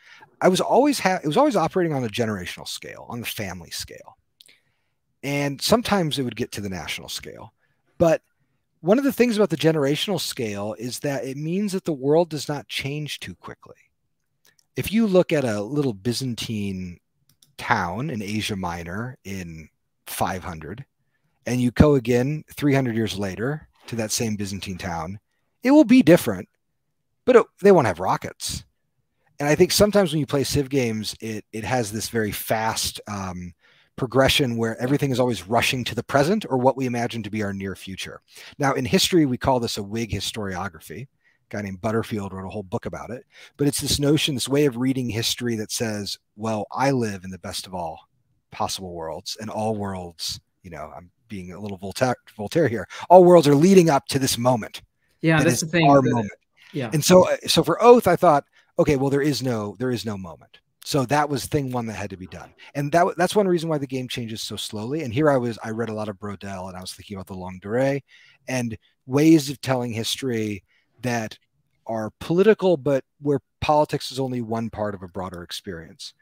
I was always ha- it was always operating on a generational scale, on the family scale, and sometimes it would get to the national scale, but one of the things about the generational scale is that it means that the world does not change too quickly if you look at a little Byzantine town in Asia Minor in 500, and you go again 300 years later to that same Byzantine town, it will be different, but it, they won't have rockets. And I think sometimes when you play Civ games, it it has this very fast um, progression where everything is always rushing to the present or what we imagine to be our near future. Now, in history, we call this a Whig historiography guy named Butterfield wrote a whole book about it. But it's this notion, this way of reading history that says, well, I live in the best of all possible worlds, and all worlds, you know, I'm being a little Voltaire, Voltaire here. All worlds are leading up to this moment. Yeah, that's the thing. Our moment. Yeah. And so, uh, so for Oath, I thought, okay, well, there is no, there is no moment. So that was thing one that had to be done, and that that's one reason why the game changes so slowly. And here I was, I read a lot of Braudel, and I was thinking about the longue durée and ways of telling history that are political, but where politics is only one part of a broader experience.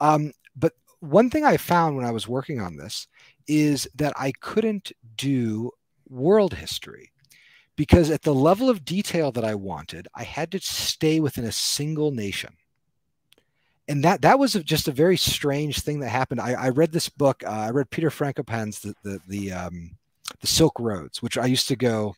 Um, but one thing I found when I was working on this is that I couldn't do world history because at the level of detail that I wanted, I had to stay within a single nation. And that that was just a very strange thing that happened. I, I read this book. Uh, I read Peter Frankopan's the the the, um, the Silk Roads, which I used to go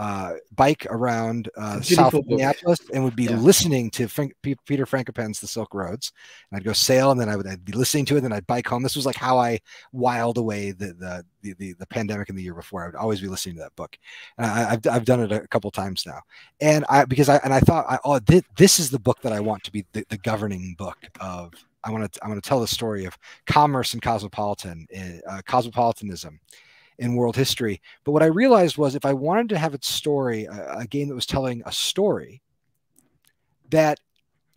uh, bike around uh, South Minneapolis and would be yeah. listening to Frank, P- Peter Frankopan's The Silk Roads. And I'd go sail and then I would I'd be listening to it. And then I'd bike home. This was like how I wiled away the the the, the, the pandemic in the year before. I would always be listening to that book. And I, have I've done it a couple times now. And I because I and I thought I, oh this, this is the book that I want to be the, the governing book of. I want to I want to tell the story of commerce and cosmopolitan uh, cosmopolitanism in world history. But what I realized was if I wanted to have its story, a, a game that was telling a story, that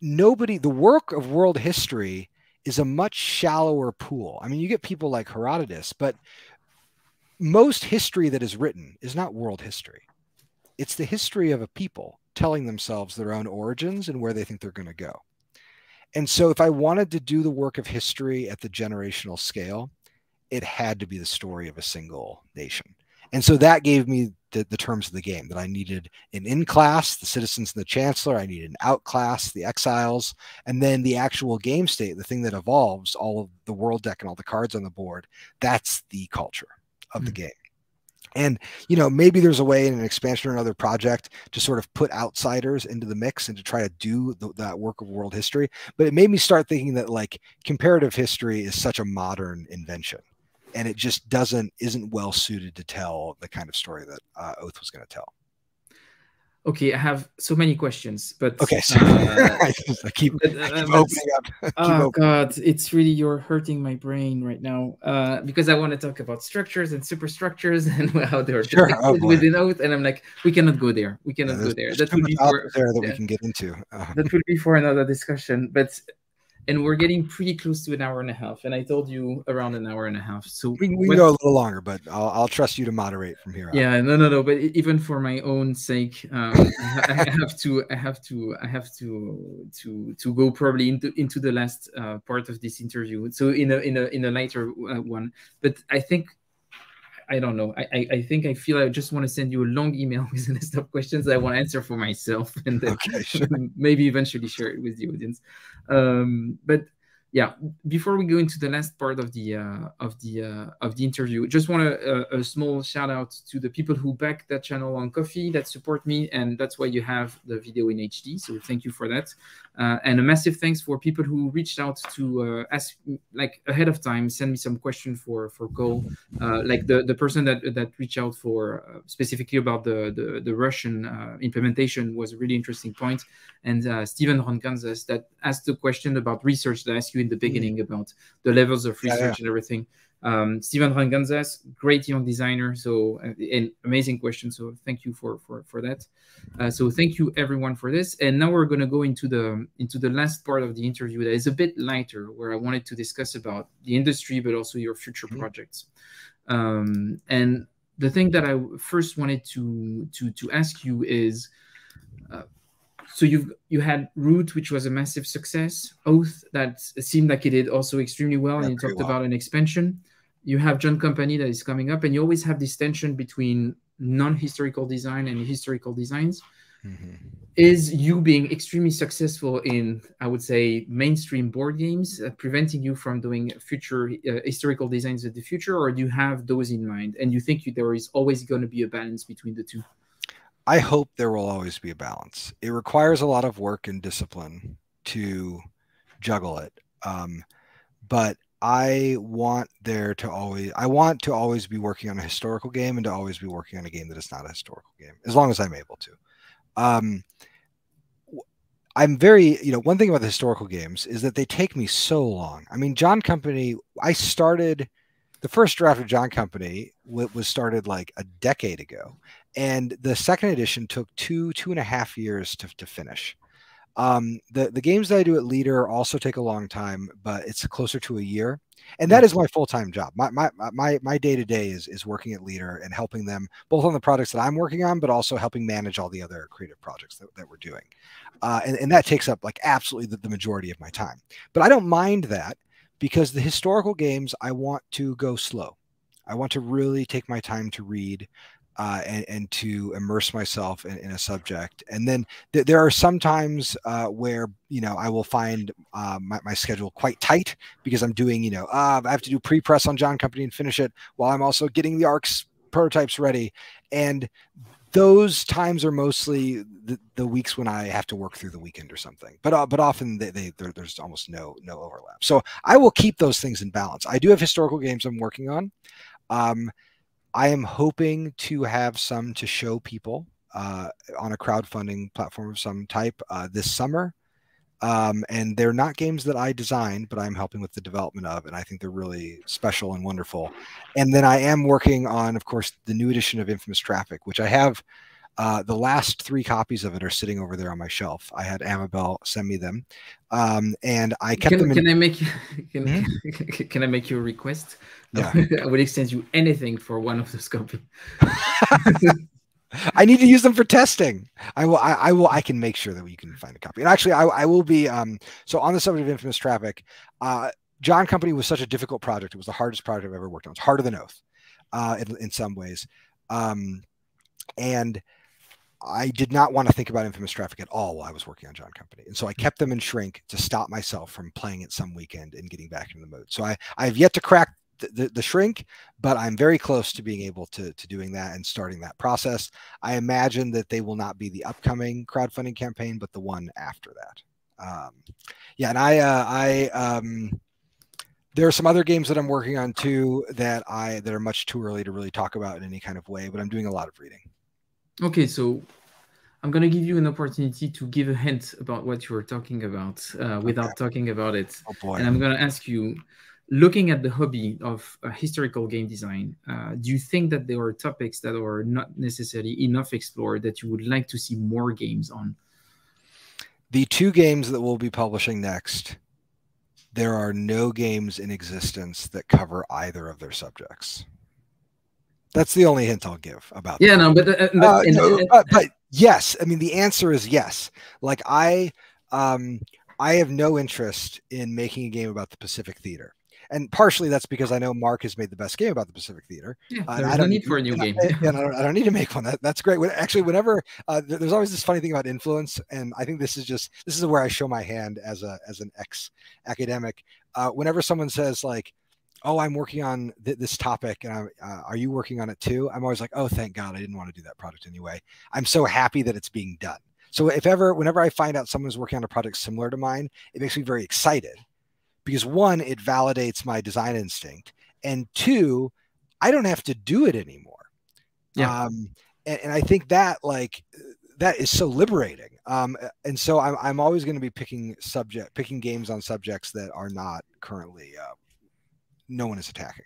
nobody the work of world history is a much shallower pool. I mean, you get people like Herodotus, but most history that is written is not world history. It's the history of a people telling themselves their own origins and where they think they're going to go. And so, if I wanted to do the work of history at the generational scale, it had to be the story of a single nation. And so that gave me the, the terms of the game that I needed an in class, the citizens and the chancellor. I needed an out class, the exiles, and then the actual game state, the thing that evolves all of the world deck and all the cards on the board. That's the culture of mm-hmm. the game. And you know, maybe there's a way in an expansion or another project to sort of put outsiders into the mix and to try to do the, that work of world history. But it made me start thinking that like comparative history is such a modern invention and it just doesn't isn't well suited to tell the kind of story that uh, Oath was going to tell. Okay, I have so many questions, but okay, so uh, (laughs) I keep, but, uh, I keep opening up. (laughs) keep oh opening. God, it's really you're hurting my brain right now uh, because I want to talk about structures and superstructures (laughs) and how they're sure. oh, within Oath, and I'm like, we cannot go there. We cannot yeah, go there. That would be for there that yeah, we can get into. Uh, that would be for another discussion. But and we're getting pretty close to an hour and a half. And I told you around an hour and a half. So we, we go a little longer, but I'll, I'll, trust you to moderate from here. Yeah, no, no, no. But even for my own sake, um, I have to, I have to, I have to, to, to go probably into into the last uh, part of this interview. So in a in a in a lighter uh, one. But I think I don't know. I, I, I think I feel I just want to send you a long email (laughs) with a list of questions I want to answer for myself, (laughs) and then okay, (laughs) sure. maybe eventually share it with the audience. Um, but yeah, before we go into the last part of the uh, of the uh, of the interview, just want a, uh, a, small shout out to the people who back that channel on Ko-fi that support me, and that's why you have the video in HD. So thank you for that, uh, and a massive thanks for people who reached out to uh, ask like ahead of time, send me some question for for Cole, uh, like the the person that that reached out for specifically about the the, the Russian implementation was a really interesting point, and Stephen Rangazas that asked the question about research that I asked you in the beginning mm. about the levels of research yeah, yeah. and everything. Um, Stephen Rangazas, great young designer, so uh, an amazing question. So thank you for for for that. Uh, so thank you everyone for this. And now we're going to go into the into the last part of the interview that is a bit lighter, where I wanted to discuss about the industry, but also your future mm -hmm. projects. Um, and the thing that I first wanted to to to ask you is. Uh, so you you had Root, which was a massive success. Oath, that seemed like it did also extremely well, yeah, and you talked well. about an expansion. You have John Company that is coming up, and you always have this tension between non-historical design and historical designs. Mm-hmm. Is you being extremely successful in, I would say, mainstream board games, uh, preventing you from doing future uh, historical designs in the future, or do you have those in mind, and you think you, there is always going to be a balance between the two? I hope there will always be a balance. It requires a lot of work and discipline to juggle it. Um, but I want there to always I want to always be working on a historical game and to always be working on a game that is not a historical game as long as I'm able to. Um, I'm very, you know, one thing about the historical games is that they take me so long. I mean, John Company, I started the first draft of John Company was started like a decade ago, and the second edition took two two and a half years to, to finish um, the the games that i do at Leder also take a long time but it's closer to a year and that is my full-time job. My my my, my day-to-day is is working at Leder and helping them both on the projects that i'm working on but also helping manage all the other creative projects that, that we're doing. Uh, and, and that takes up like absolutely the, the majority of my time. But i don't mind that because the historical games i want to go slow. I want to really take my time to read uh, and, and, to immerse myself in, in a subject. And then th there are some times uh, where, you know, I will find uh, my, my, schedule quite tight because I'm doing, you know, uh, I have to do pre-press on John Company and finish it while I'm also getting the ARCS prototypes ready. And those times are mostly the, the, weeks when I have to work through the weekend or something. But uh, but often they, they there's almost no no overlap. So I will keep those things in balance. I do have historical games I'm working on. Um, I am hoping to have some to show people uh, on a crowdfunding platform of some type uh, this summer. Um, and they're not games that I designed, but I'm helping with the development of, and I think they're really special and wonderful. And then I am working on, of course, the new edition of Infamous Traffic, which I have Uh, the last three copies of it are sitting over there on my shelf. I had Amabel send me them, um, and I kept can, them. In- can I make (laughs) can, mm-hmm. (laughs) can I make you a request? Yeah. (laughs) I would extend you anything for one of those copies. I need to use them for testing. I will. I, I, will. I can make sure that we can find a copy. And actually, I, I will be. Um, so on the subject of infamous traffic, uh, John Company was such a difficult project. It was the hardest project I've ever worked on. It's harder than Oath, uh, in, in some ways. Um, and I did not want to think about infamous traffic at all while I was working on John Company. And so I kept them in shrink to stop myself from playing it some weekend and getting back into the mode. So I, I have yet to crack the, the, the, shrink, but I'm very close to being able to, to doing that and starting that process. I imagine that they will not be the upcoming crowdfunding campaign, but the one after that. Um, yeah, and I, uh, I, um, there are some other games that I'm working on too that I that are much too early to really talk about in any kind of way, but I'm doing a lot of reading. Okay, so I'm gonna give you an opportunity to give a hint about what you were talking about uh, without okay. talking about it. Oh boy! And I'm gonna ask you, looking at the hobby of uh, historical game design, uh, do you think that there are topics that are not necessarily enough explored that you would like to see more games on? The two games that we'll be publishing next there are no games in existence that cover either of their subjects. That's the only hint I'll give about. Yeah, that. no, but, uh, but, uh, no, but, but yes, I mean the answer is yes. Like I, um, I have no interest in making a game about the Pacific Theater and partially that's because I know Mark has made the best game about the Pacific Theater. Yeah, uh, there's no need for a new game. I, and I don't, I don't, need to make one. That, that's great. When, actually, whenever uh, there's always this funny thing about influence, and I think this is just this is where I show my hand as a as an ex academic. Uh, whenever someone says like, "Oh, I'm working on th- this topic," and uh, are you working on it too? I'm always like, "Oh, thank God, I didn't want to do that project anyway." I'm so happy that it's being done. So if ever, whenever I find out someone's working on a project similar to mine, it makes me very excited because one, it validates my design instinct, and two, I don't have to do it anymore. Yeah. Um, and, and I think that like that is so liberating. Um, and so I'm, I'm always going to be picking subject, picking games on subjects that are not currently, uh, no one is attacking.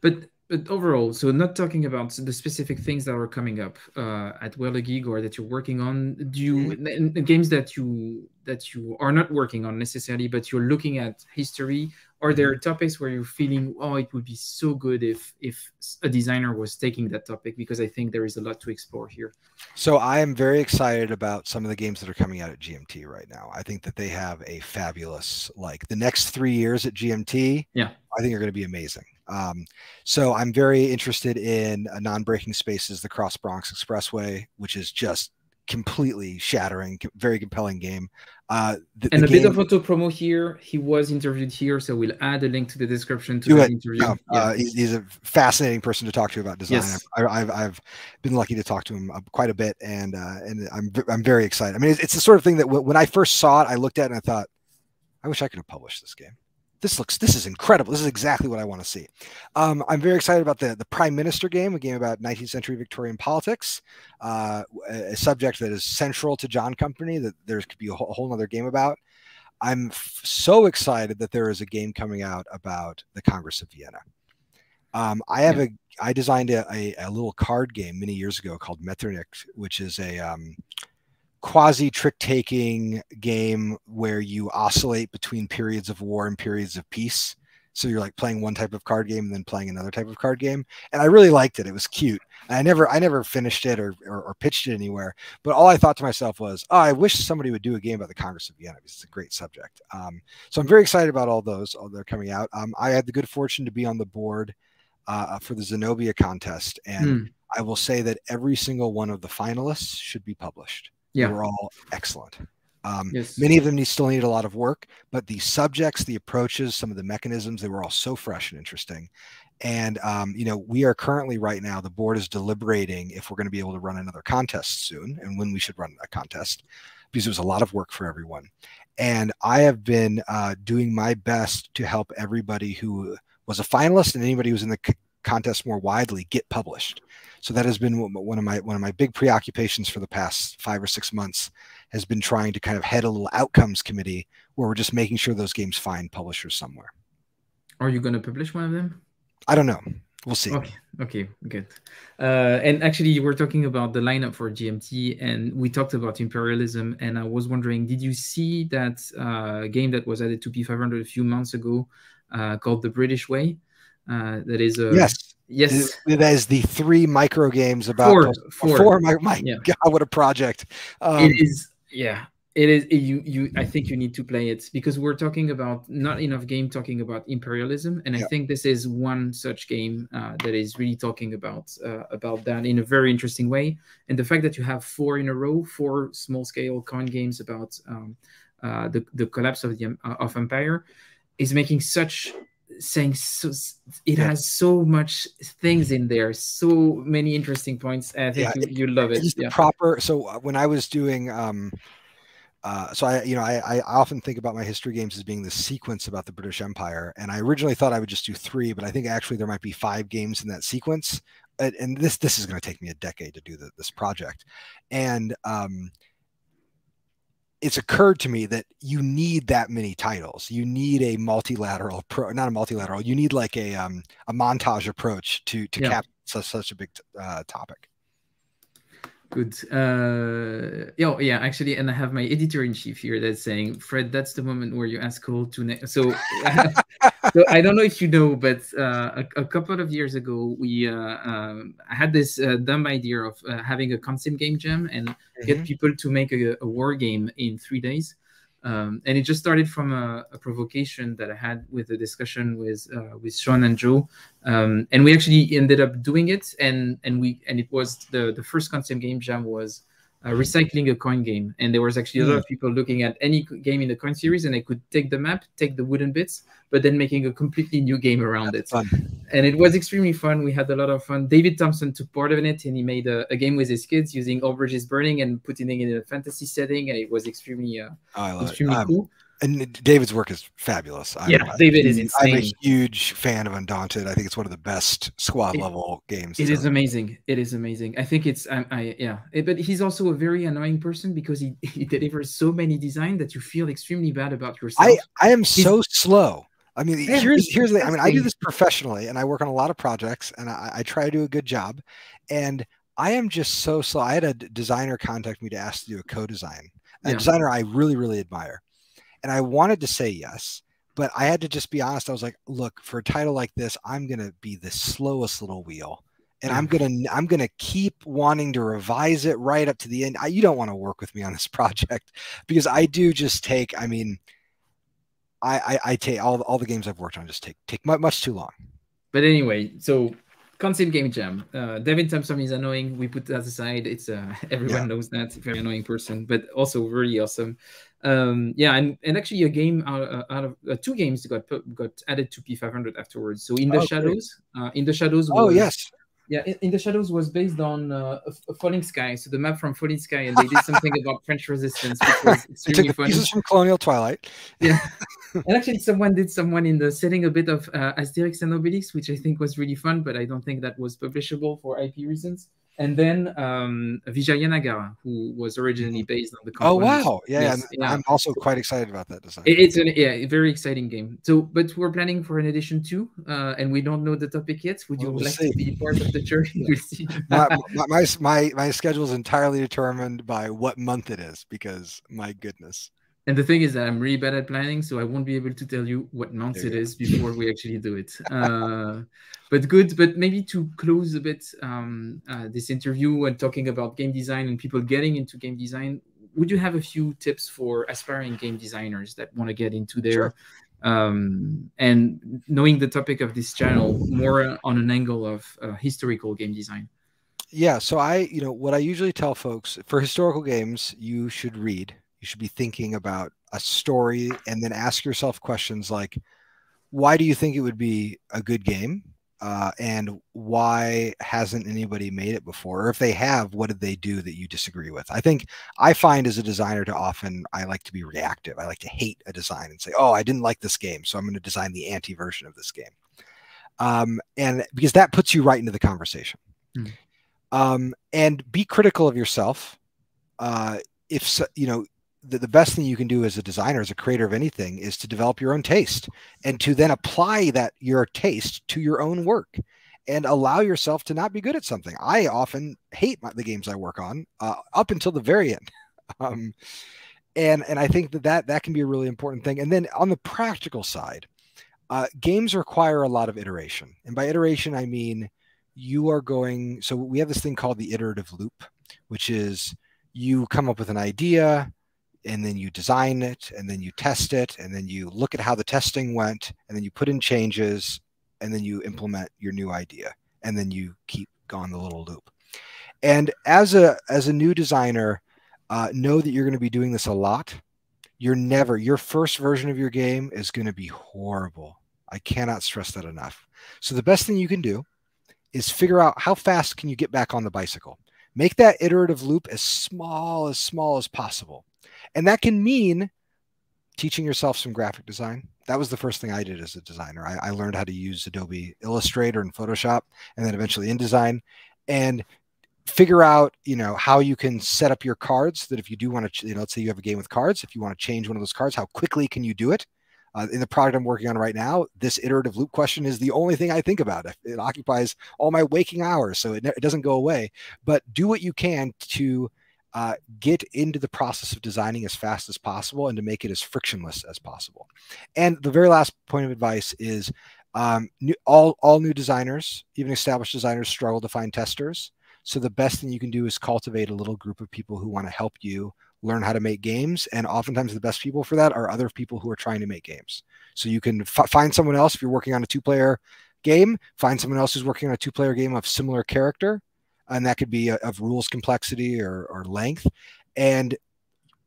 But but overall, so not talking about the specific things that are coming up uh, at Wehrlegig or that you're working on, do you mm-hmm. the games that you that you are not working on necessarily, but you're looking at history? Are there mm-hmm. topics where you're feeling, oh, it would be so good if if a designer was taking that topic? Because I think there is a lot to explore here. So I am very excited about some of the games that are coming out at GMT right now. I think that they have a fabulous like the next three years at GMT. Yeah, I think are going to be amazing. Um, so I'm very interested in a non-breaking spaces, the Cross Bronx Expressway, which is just completely shattering, very compelling game. Uh, the, and the a game, bit of auto promo here. He was interviewed here, so we'll add a link to the description to the interview. No, yeah. uh, he's, he's, a fascinating person to talk to about design. Yes. I've, I've, I've, been lucky to talk to him uh, quite a bit, and uh, and I'm I'm very excited. I mean, it's, it's the sort of thing that when I first saw it, I looked at it and I thought, I wish I could have published this game this looks this is incredible. This is exactly what i want to see. Um, i'm very excited about the the prime minister game a game about 19th century victorian politics uh, a subject that is central to john company that there could be a whole, a whole other game about. I'm f- so excited that there is a game coming out about the congress of vienna. Um, i have yeah. a i designed a, a, a, little card game many years ago called metternich which is a um, quasi trick taking game where you oscillate between periods of war and periods of peace. So you're like playing one type of card game and then playing another type of card game. And I really liked it. It was cute. I never, I never finished it or, or, or, pitched it anywhere. But all I thought to myself was, oh, I wish somebody would do a game about the Congress of Vienna because it's a great subject. Um, so I'm very excited about all those. All they're coming out. Um, I had the good fortune to be on the board uh, for the Zenobia contest, and mm. I will say that every single one of the finalists should be published. Yeah. They were all excellent. Um, yes. Many of them need, still need a lot of work, but the subjects, the approaches, some of the mechanisms, they were all so fresh and interesting. And, um, you know, we are currently right now, the board is deliberating if we're going to be able to run another contest soon and when we should run a contest because it was a lot of work for everyone. And I have been uh, doing my best to help everybody who was a finalist and anybody who's in the contest more widely get published. So that has been one of my one of my big preoccupations for the past five or six months has been trying to kind of head a little outcomes committee where we're just making sure those games find publishers somewhere. Are you going to publish one of them? I don't know. we'll see. Okay, okay, good. Uh, and actually, you were talking about the lineup for GMT, and we talked about imperialism. And I was wondering, did you see that uh, game that was added to P500 a few months ago uh, called The British Way? Uh, that is a yes, yes. That is the three micro games about four. Four. four my, my yeah. God, what a project! Um, it is. Yeah, it is you you i think you need to play it because we're talking about not enough game talking about imperialism and i think this is one such game uh, that is really talking about uh, about that in a very interesting way and the fact that you have four in a row four small scale coin games about um, uh, the, the collapse of the uh, of empire is making such saying so it yeah. has so much things in there so many interesting points i think yeah, you, you love it, it yeah. proper so uh, when i was doing um uh, so I, you know, I, I often think about my history games as being the sequence about the British Empire, and I originally thought I would just do three, but I think actually there might be five games in that sequence. And, and this this is going to take me a decade to do the, this project, and um, it's occurred to me that you need that many titles. You need a multilateral pro, not a multilateral. You need like a um, a montage approach to to yeah. cap such such a big uh, topic. Good. Uh, oh, yeah, actually, and I have my editor in chief here that's saying, Fred, that's the moment where you ask Cole to. So, (laughs) so I don't know if you know, but uh, a, a, couple of years ago, we uh, um, had this uh, dumb idea of uh, having a concept game jam and mm-hmm. get people to make a, a war game in three days. Um, and it just started from a, a, provocation that I had with a discussion with uh, with Sean and Joe, um, and we actually ended up doing it. And and we and it was the the first concept game jam was uh, recycling a coin game, and there was actually a lot of people looking at any game in the coin series, and they could take the map, take the wooden bits, but then making a completely new game around That's it. Fun. And it was extremely fun. We had a lot of fun. David Thompson took part of it, and he made a, a game with his kids using All Bridges Burning and putting it in a fantasy setting, and it was extremely, uh, oh, extremely it. cool. And David's work is fabulous. Yeah, I'm, David is insane. I'm a huge fan of Undaunted. I think it's one of the best squad it, level games. It is amazing. It is amazing. I think it's I, I yeah. It, but he's also a very annoying person because he, (laughs) he delivers so many design that you feel extremely bad about yourself. I I am he's, so slow. I mean, yeah, here's here's the. I mean, I do this professionally, and I work on a lot of projects, and I, I try to do a good job. And I am just so slow. I had a designer contact me to ask to do a co-design. A yeah. designer I really really admire and I wanted to say yes, but I had to just be honest. I was like, look, for a title like this, I'm going to be the slowest little wheel. And I'm gonna I'm gonna keep wanting to revise it right up to the end. I, you don't want to work with me on this (laughs) project because I do just take. I mean, I I, I take all all the games I've worked on just take take much, much too long. But anyway, so concept game jam. Uh, David Thompson is annoying. We put that aside. It's uh, (laughs) everyone yeah. knows that very annoying person, but also very awesome um yeah and and actually a game out, uh, out of uh, two games got put, got added to p500 afterwards. So in the oh, shadows uh, in the shadows oh, was, oh yes. Yeah in, in, the shadows was based on uh, a, falling sky. So the map from falling sky and they did something (laughs) about french resistance which was (laughs) extremely fun pieces from colonial twilight. (laughs) Yeah. And actually someone did someone in the setting a bit of uh, asterix and obelix which i think was really fun but i don't think that was publishable for ip reasons and then um, Vijayanagara, who was originally based on the. Oh wow! Yeah, yes, I'm, yeah, I'm also quite excited about that design. It's a yeah, a very exciting game. So, but we're planning for an edition two, uh, and we don't know the topic yet. Would you we'll like see. to be part of the journey? (laughs) we'll see. my, my, my my schedule is entirely determined by what month it is, because my goodness. And the thing is that I'm really bad at planning, so I won't be able to tell you what month it is before we actually do it. Uh, but good. But maybe to close a bit um, uh, this interview and talking about game design and people getting into game design, would you have a few tips for aspiring game designers that want to get into there? Sure. Um, and knowing the topic of this channel more on an angle of uh, historical game design. Yeah. So I, you know, what I usually tell folks for historical games, you should read you should be thinking about a story and then ask yourself questions like why do you think it would be a good game? Uh, and why hasn't anybody made it before? Or if they have what did they do that you disagree with? I think i find as a designer to often i like to be reactive. I like to hate a design and say oh i didn't like this game so i'm going to design the anti version of this game. Um, and because that puts you right into the conversation. Mm. um, and be critical of yourself. Uh, if so, you know the, the best thing you can do as a designer, as a creator of anything, is to develop your own taste and to then apply that your taste to your own work. and allow yourself to not be good at something. I often hate my, the games I work on uh, up until the very end. (laughs) Um, and and I think that, that that can be a really important thing. And then on the practical side, uh, games require a lot of iteration, and by iteration I mean you are going. So we have this thing called the iterative loop, which is you come up with an idea, and then you design it, and then you test it, and then you look at how the testing went, and then you put in changes, and then you implement your new idea, and then you keep going the little loop. And as a as a new designer, uh, know that you're going to be doing this a lot. You're never, your first version of your game is going to be horrible. I cannot stress that enough. So the best thing you can do is figure out how fast can you get back on the bicycle. Make that iterative loop as small as small as possible. And that can mean teaching yourself some graphic design. That was the first thing I did as a designer. I, I learned how to use Adobe Illustrator and Photoshop and then eventually InDesign. And figure out you know how you can set up your cards that if you do want to you know let's say you have a game with cards if you want to change one of those cards how quickly can you do it uh, in the product i'm working on right now this iterative loop question is the only thing i think about it occupies all my waking hours so it, it doesn't go away but do what you can to uh, get into the process of designing as fast as possible and to make it as frictionless as possible and the very last point of advice is um, new, all all new designers even established designers struggle to find testers so the best thing you can do is cultivate a little group of people who want to help you learn how to make games. And oftentimes the best people for that are other people who are trying to make games. So you can find someone else if you're working on a two player game, find someone else who's working on a two player game of similar character. And that could be of rules complexity or, or length. And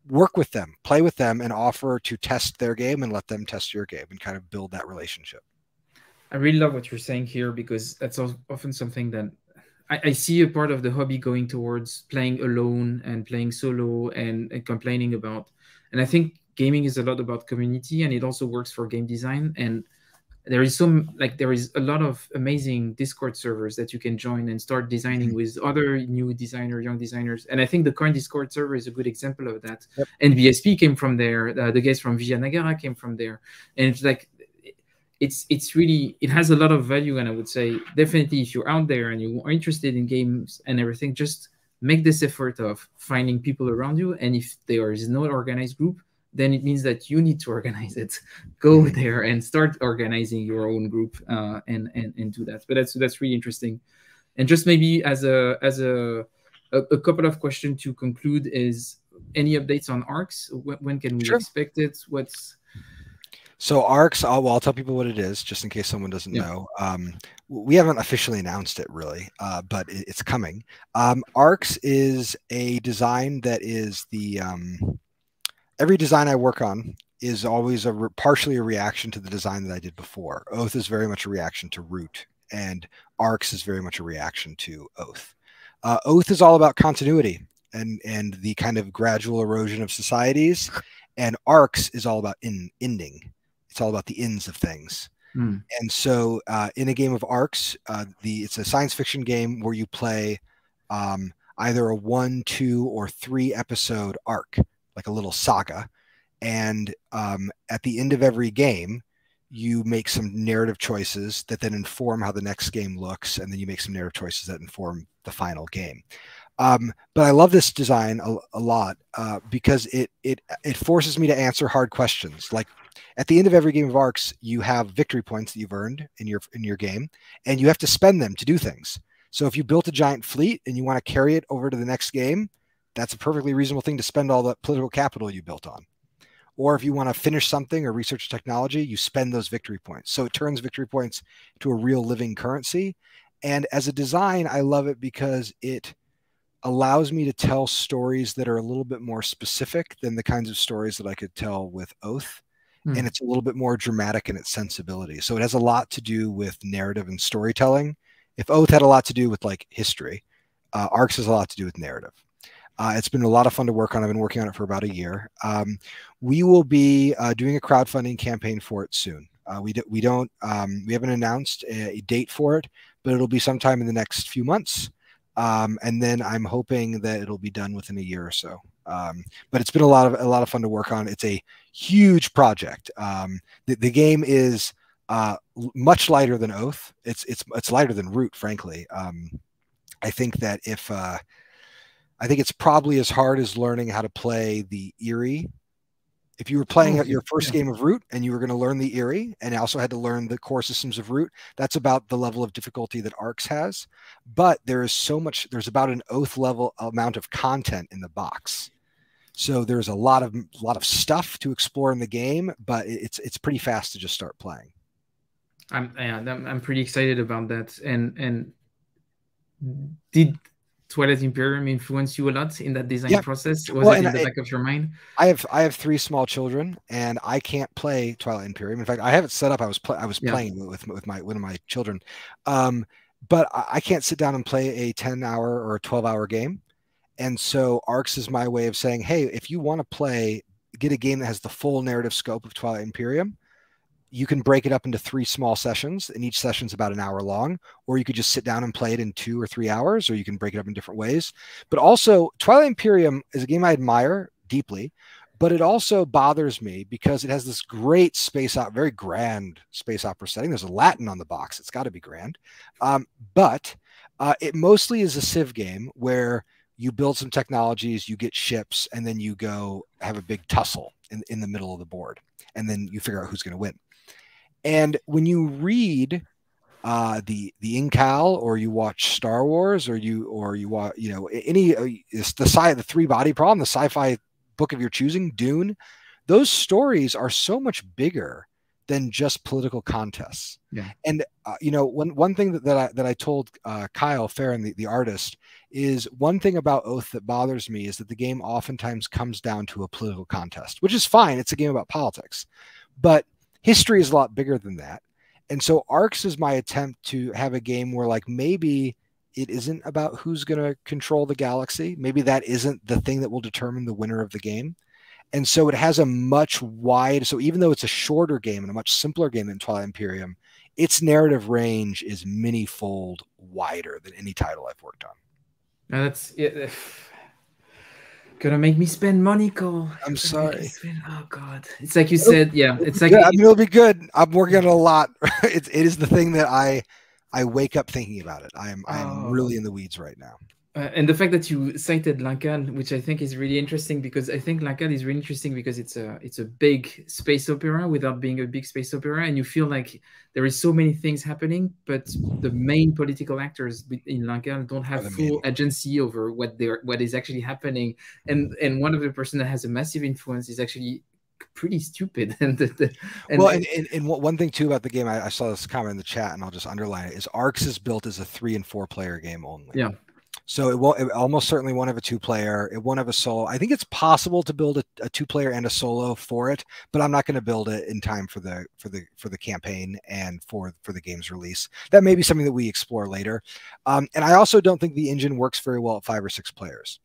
work with them, play with them, and offer to test their game and let them test your game and kind of build that relationship. I really love what you're saying here because that's often something that I, I, see a part of the hobby going towards playing alone and playing solo and, and complaining about. And I think gaming is a lot about community and it also works for game design. And there is some like there is a lot of amazing Discord servers that you can join and start designing mm-hmm. with other new designer, young designers. And I think the current Discord server is a good example of that. Yep. And BSP came from there. Uh, the guys from Vijayanagara came from there. And it's like it's it's really it has a lot of value and i would say definitely if you're out there and you are interested in games and everything just make this effort of finding people around you and if there is no organized group then it means that you need to organize it go mm-hmm. there and start organizing your own group uh, and, and and do that but that's that's really interesting and just maybe as a as a a, a couple of questions to conclude is any updates on arcs when, when can we sure. expect it what's so ARCS, I'll, well, I'll tell people what it is, just in case someone doesn't yeah. know. Um, we haven't officially announced it really, uh, but it, it's coming. Um, ARCS is a design that is the um, every design I work on is always a re- partially a reaction to the design that I did before. Oath is very much a reaction to Root, and ARCS is very much a reaction to Oath. Uh, Oath is all about continuity and and the kind of gradual erosion of societies, and ARCS is all about in ending it's all about the ends of things. Mm. And so, uh, in a game of Arcs, uh, the it's a science fiction game where you play um, either a one, two, or three episode arc, like a little saga. And um, at the end of every game, you make some narrative choices that then inform how the next game looks, and then you make some narrative choices that inform the final game. Um, but I love this design a, a lot uh, because it it it forces me to answer hard questions. Like at the end of every game of Arcs, you have victory points that you've earned in your in your game, and you have to spend them to do things. So if you built a giant fleet and you want to carry it over to the next game, that's a perfectly reasonable thing to spend all the political capital you built on. Or if you want to finish something or research technology, you spend those victory points. So it turns victory points to a real living currency. And as a design, I love it because it allows me to tell stories that are a little bit more specific than the kinds of stories that I could tell with Oath mm. and it's a little bit more dramatic in its sensibility. So it has a lot to do with narrative and storytelling. If Oath had a lot to do with like history, uh, Arcs has a lot to do with narrative. Uh, it's been a lot of fun to work on. I've been working on it for about a year. Um, we will be uh, doing a crowdfunding campaign for it soon. Uh, we, we don't um, we haven't announced a, a, date for it, but it'll be sometime in the next few months. Um, and then I'm hoping that it'll be done within a year or so. Um, but it's been a lot of a lot of fun to work on. It's a huge project. Um, the, the, game is uh, much lighter than Oath. It's it's it's lighter than Root, frankly. Um, I think that if uh, I think it's probably as hard as learning how to play the Eyrie. If you were playing oh, your first yeah. game of Root and you were going to learn the Eyrie and also had to learn the core systems of Root, that's about the level of difficulty that Arcs has. But there is so much. There's about an Oath level amount of content in the box. So there's a lot of a lot of stuff to explore in the game, but it's it's pretty fast to just start playing. I'm yeah, I'm pretty excited about that. And and did Twilight Imperium influence you a lot in that design yeah. process? Was well, it in the back of your mind? I have I have three small children, and I can't play Twilight Imperium. In fact, I have it set up. I was play, I was yeah. playing with with my one of my children, um, but I can't sit down and play a ten hour or a twelve hour game. And so Arcs is my way of saying, hey, if you want to play, get a game that has the full narrative scope of Twilight Imperium, you can break it up into three small sessions, and each session's about an hour long, or you could just sit down and play it in two or three hours, or you can break it up in different ways. But also, Twilight Imperium is a game I admire deeply, but it also bothers me because it has this great space out, very grand space opera setting. There's a Latin on the box; it's got to be grand. Um, but uh, it mostly is a Civ game where you build some technologies, you get ships, and then you go have a big tussle in, in the middle of the board, and then you figure out who's going to win. And when you read uh, the the Incal, or you watch Star Wars, or you or you watch you know any uh, the sci the three body problem, the sci-fi book of your choosing, Dune, those stories are so much bigger than just political contests. Yeah. And uh, you know, one one thing that, that I that I told uh, Kyle Ferrin, the, the artist, is one thing about Oath that bothers me is that the game oftentimes comes down to a political contest, which is fine. It's a game about politics, but history is a lot bigger than that. And so Arcs is my attempt to have a game where like maybe it isn't about who's going to control the galaxy. Maybe that isn't the thing that will determine the winner of the game. And so it has a much wide, so even though it's a shorter game and a much simpler game than Twilight Imperium, its narrative range is many fold wider than any title I've worked on. Now that's it gonna make me spend money, Cole. I'm sorry. Spend, oh God, it's like you said. Yeah, it's like yeah, I mean, it'll be good. I'm working on a lot. (laughs) it, it is the thing that I I wake up thinking about it. I'm I'm oh. really in the weeds right now. Uh, and the fact that you cited L'Incal, which I think is really interesting because I think L'Incal is really interesting because it's a it's a big space opera without being a big space opera, and you feel like there is so many things happening, but the main political actors in L'Incal don't have full agency over what they're what is actually happening, and and one of the person that has a massive influence is actually pretty stupid. (laughs) and, the, the, and well, and, and, and, one thing too about the game, I, I, saw this comment in the chat, and I'll just underline it: is Arcs is built as a three and four player game only. Yeah. So it will it almost certainly won't have a two player. It won't have a solo. I think it's possible to build a, a two player and a solo for it, but I'm not going to build it in time for the for the for the campaign and for for the game's release. That may be something that we explore later. Um, and I also don't think the engine works very well at five or six players.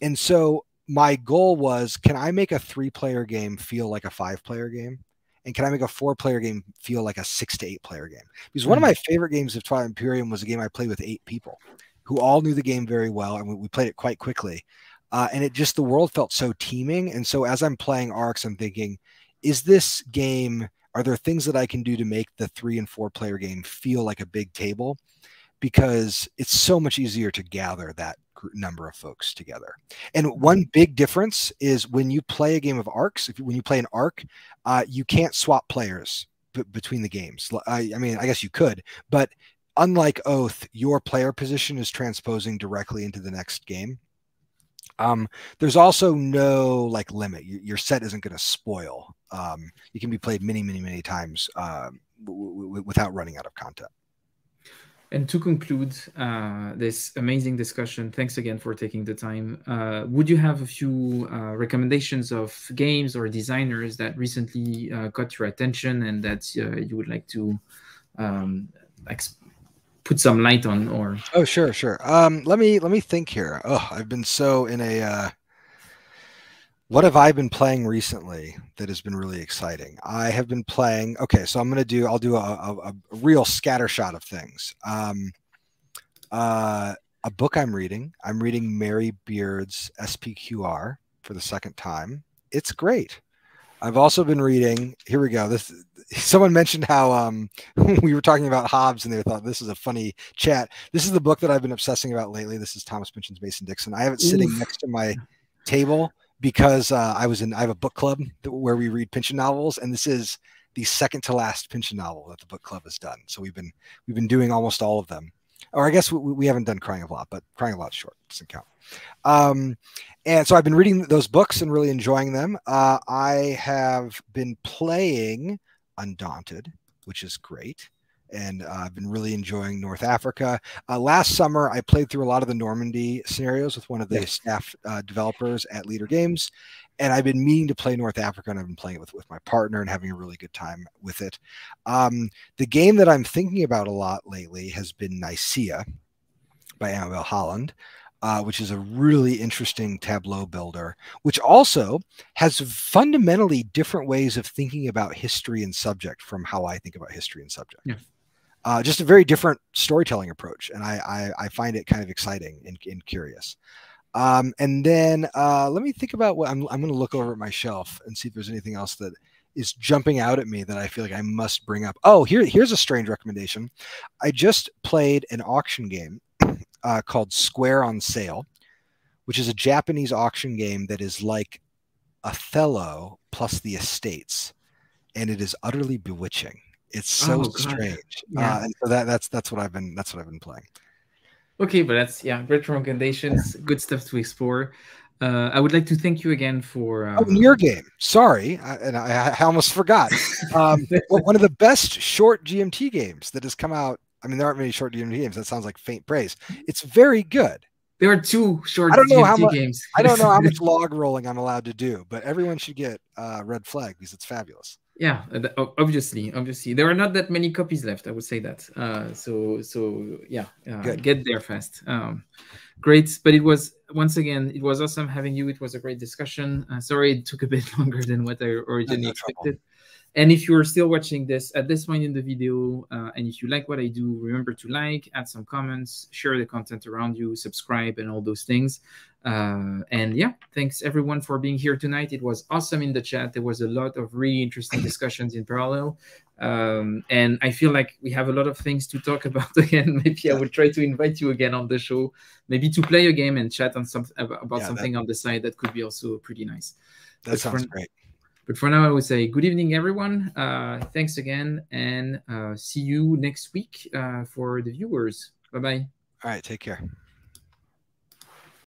And so my goal was, can I make a three player game feel like a five player game? and can I make a four player game feel like a six to eight player game? Because one of hmm. my favorite games of Twilight Imperium was a game I played with eight people who all knew the game very well, and we, we played it quite quickly. Uh, and it just the world felt so teeming. And so as I'm playing Arcs, I'm thinking, is this game? Are there things that I can do to make the three and four player game feel like a big table? Because it's so much easier to gather that number of folks together. And one big difference is when you play a game of arcs, if when you play an arc, uh, you can't swap players between the games. I, I, mean, I guess you could, but unlike Oath, your player position is transposing directly into the next game. Um, there's also no like limit. Your, your set isn't going to spoil. Um, you can be played many, many, many times uh, without running out of content. And to conclude uh, this amazing discussion, thanks again for taking the time. Uh, would you have a few uh, recommendations of games or designers that recently uh, got your attention and that uh, you would like to um, put some light on or oh sure sure. Um let me let me think here. Oh i've been so in a uh what have i been playing recently that has been really exciting? I have been playing okay so i'm gonna do i'll do a, a, a real scattershot of things. Um uh a book i'm reading. I'm reading mary beard's spqr for the second time. It's great I've also been reading. Here we go. This someone mentioned how um, (laughs) we were talking about Hobbes, and they thought this is a funny chat. This is the book that I've been obsessing about lately. This is Thomas Pynchon's Mason Dixon. I have it sitting Oof. next to my table because uh, I was in. I have a book club where we read Pynchon novels, and this is the second to last Pynchon novel that the book club has done. So we've been we've been doing almost all of them. Or I guess we, we haven't done Crying of Lot, but Crying of Lot short doesn't count. Um, and so I've been reading those books and really enjoying them. Uh, I have been playing Undaunted, which is great. And uh, I've been really enjoying North Africa. Uh, last summer, I played through a lot of the Normandy scenarios with one of the staff uh, developers at Leder Games. And I've been meaning to play North Africa, and I've been playing it with, with my partner and having a really good time with it. Um, the game that I'm thinking about a lot lately has been Nicaea by Amabel Holland uh, which is a really interesting tableau builder, which also has fundamentally different ways of thinking about history and subject from how I think about history and subject. Yeah. Uh, just a very different storytelling approach, and I, I, I find it kind of exciting and, and curious. Um, and then uh, let me think about what I'm, I'm going to look over at my shelf and see if there's anything else that is jumping out at me that I feel like I must bring up. Oh, here, here's a strange recommendation. I just played an auction game (clears throat) uh, called Square on Sale, which is a Japanese auction game that is like Othello plus the estates, and it is utterly bewitching. It's so oh, strange, yeah. uh, and so that that's that's what I've been that's what I've been playing. Okay, but that's yeah, great recommendations, good stuff to explore. Uh, I would like to thank you again for um... oh, your game. Sorry, I, and I, I, almost forgot. Um, (laughs) one of the best short GMT games that has come out I mean, there aren't many short GMT games. That sounds like faint praise. It's very good. There are two short I don't know GMT how much, games. I don't know how (laughs) much log rolling I'm allowed to do, but everyone should get uh, Red Flag because it's fabulous. Yeah, obviously, obviously, there are not that many copies left. I would say that. Uh, so, so yeah, uh, get there fast. Um, great, but it was once again, it was awesome having you. It was a great discussion. Uh, sorry, it took a bit (laughs) longer than what I originally no expected. Trouble. And if you're still watching this at this point in the video, uh, and if you like what I do, remember to like, add some comments, share the content around you, subscribe, and all those things. Uh, and yeah, thanks everyone for being here tonight. It was awesome in the chat. There was a lot of really interesting discussions in parallel. Um, and I feel like we have a lot of things to talk (laughs) about again. Maybe I will try to invite you again on the show, maybe to play a game and chat on some about yeah, something that, on the side. That could be also pretty nice. That but sounds for, great. But for now, I would say good evening, everyone. Uh, thanks again, and uh, see you next week uh, for the viewers. Bye bye. All right, take care.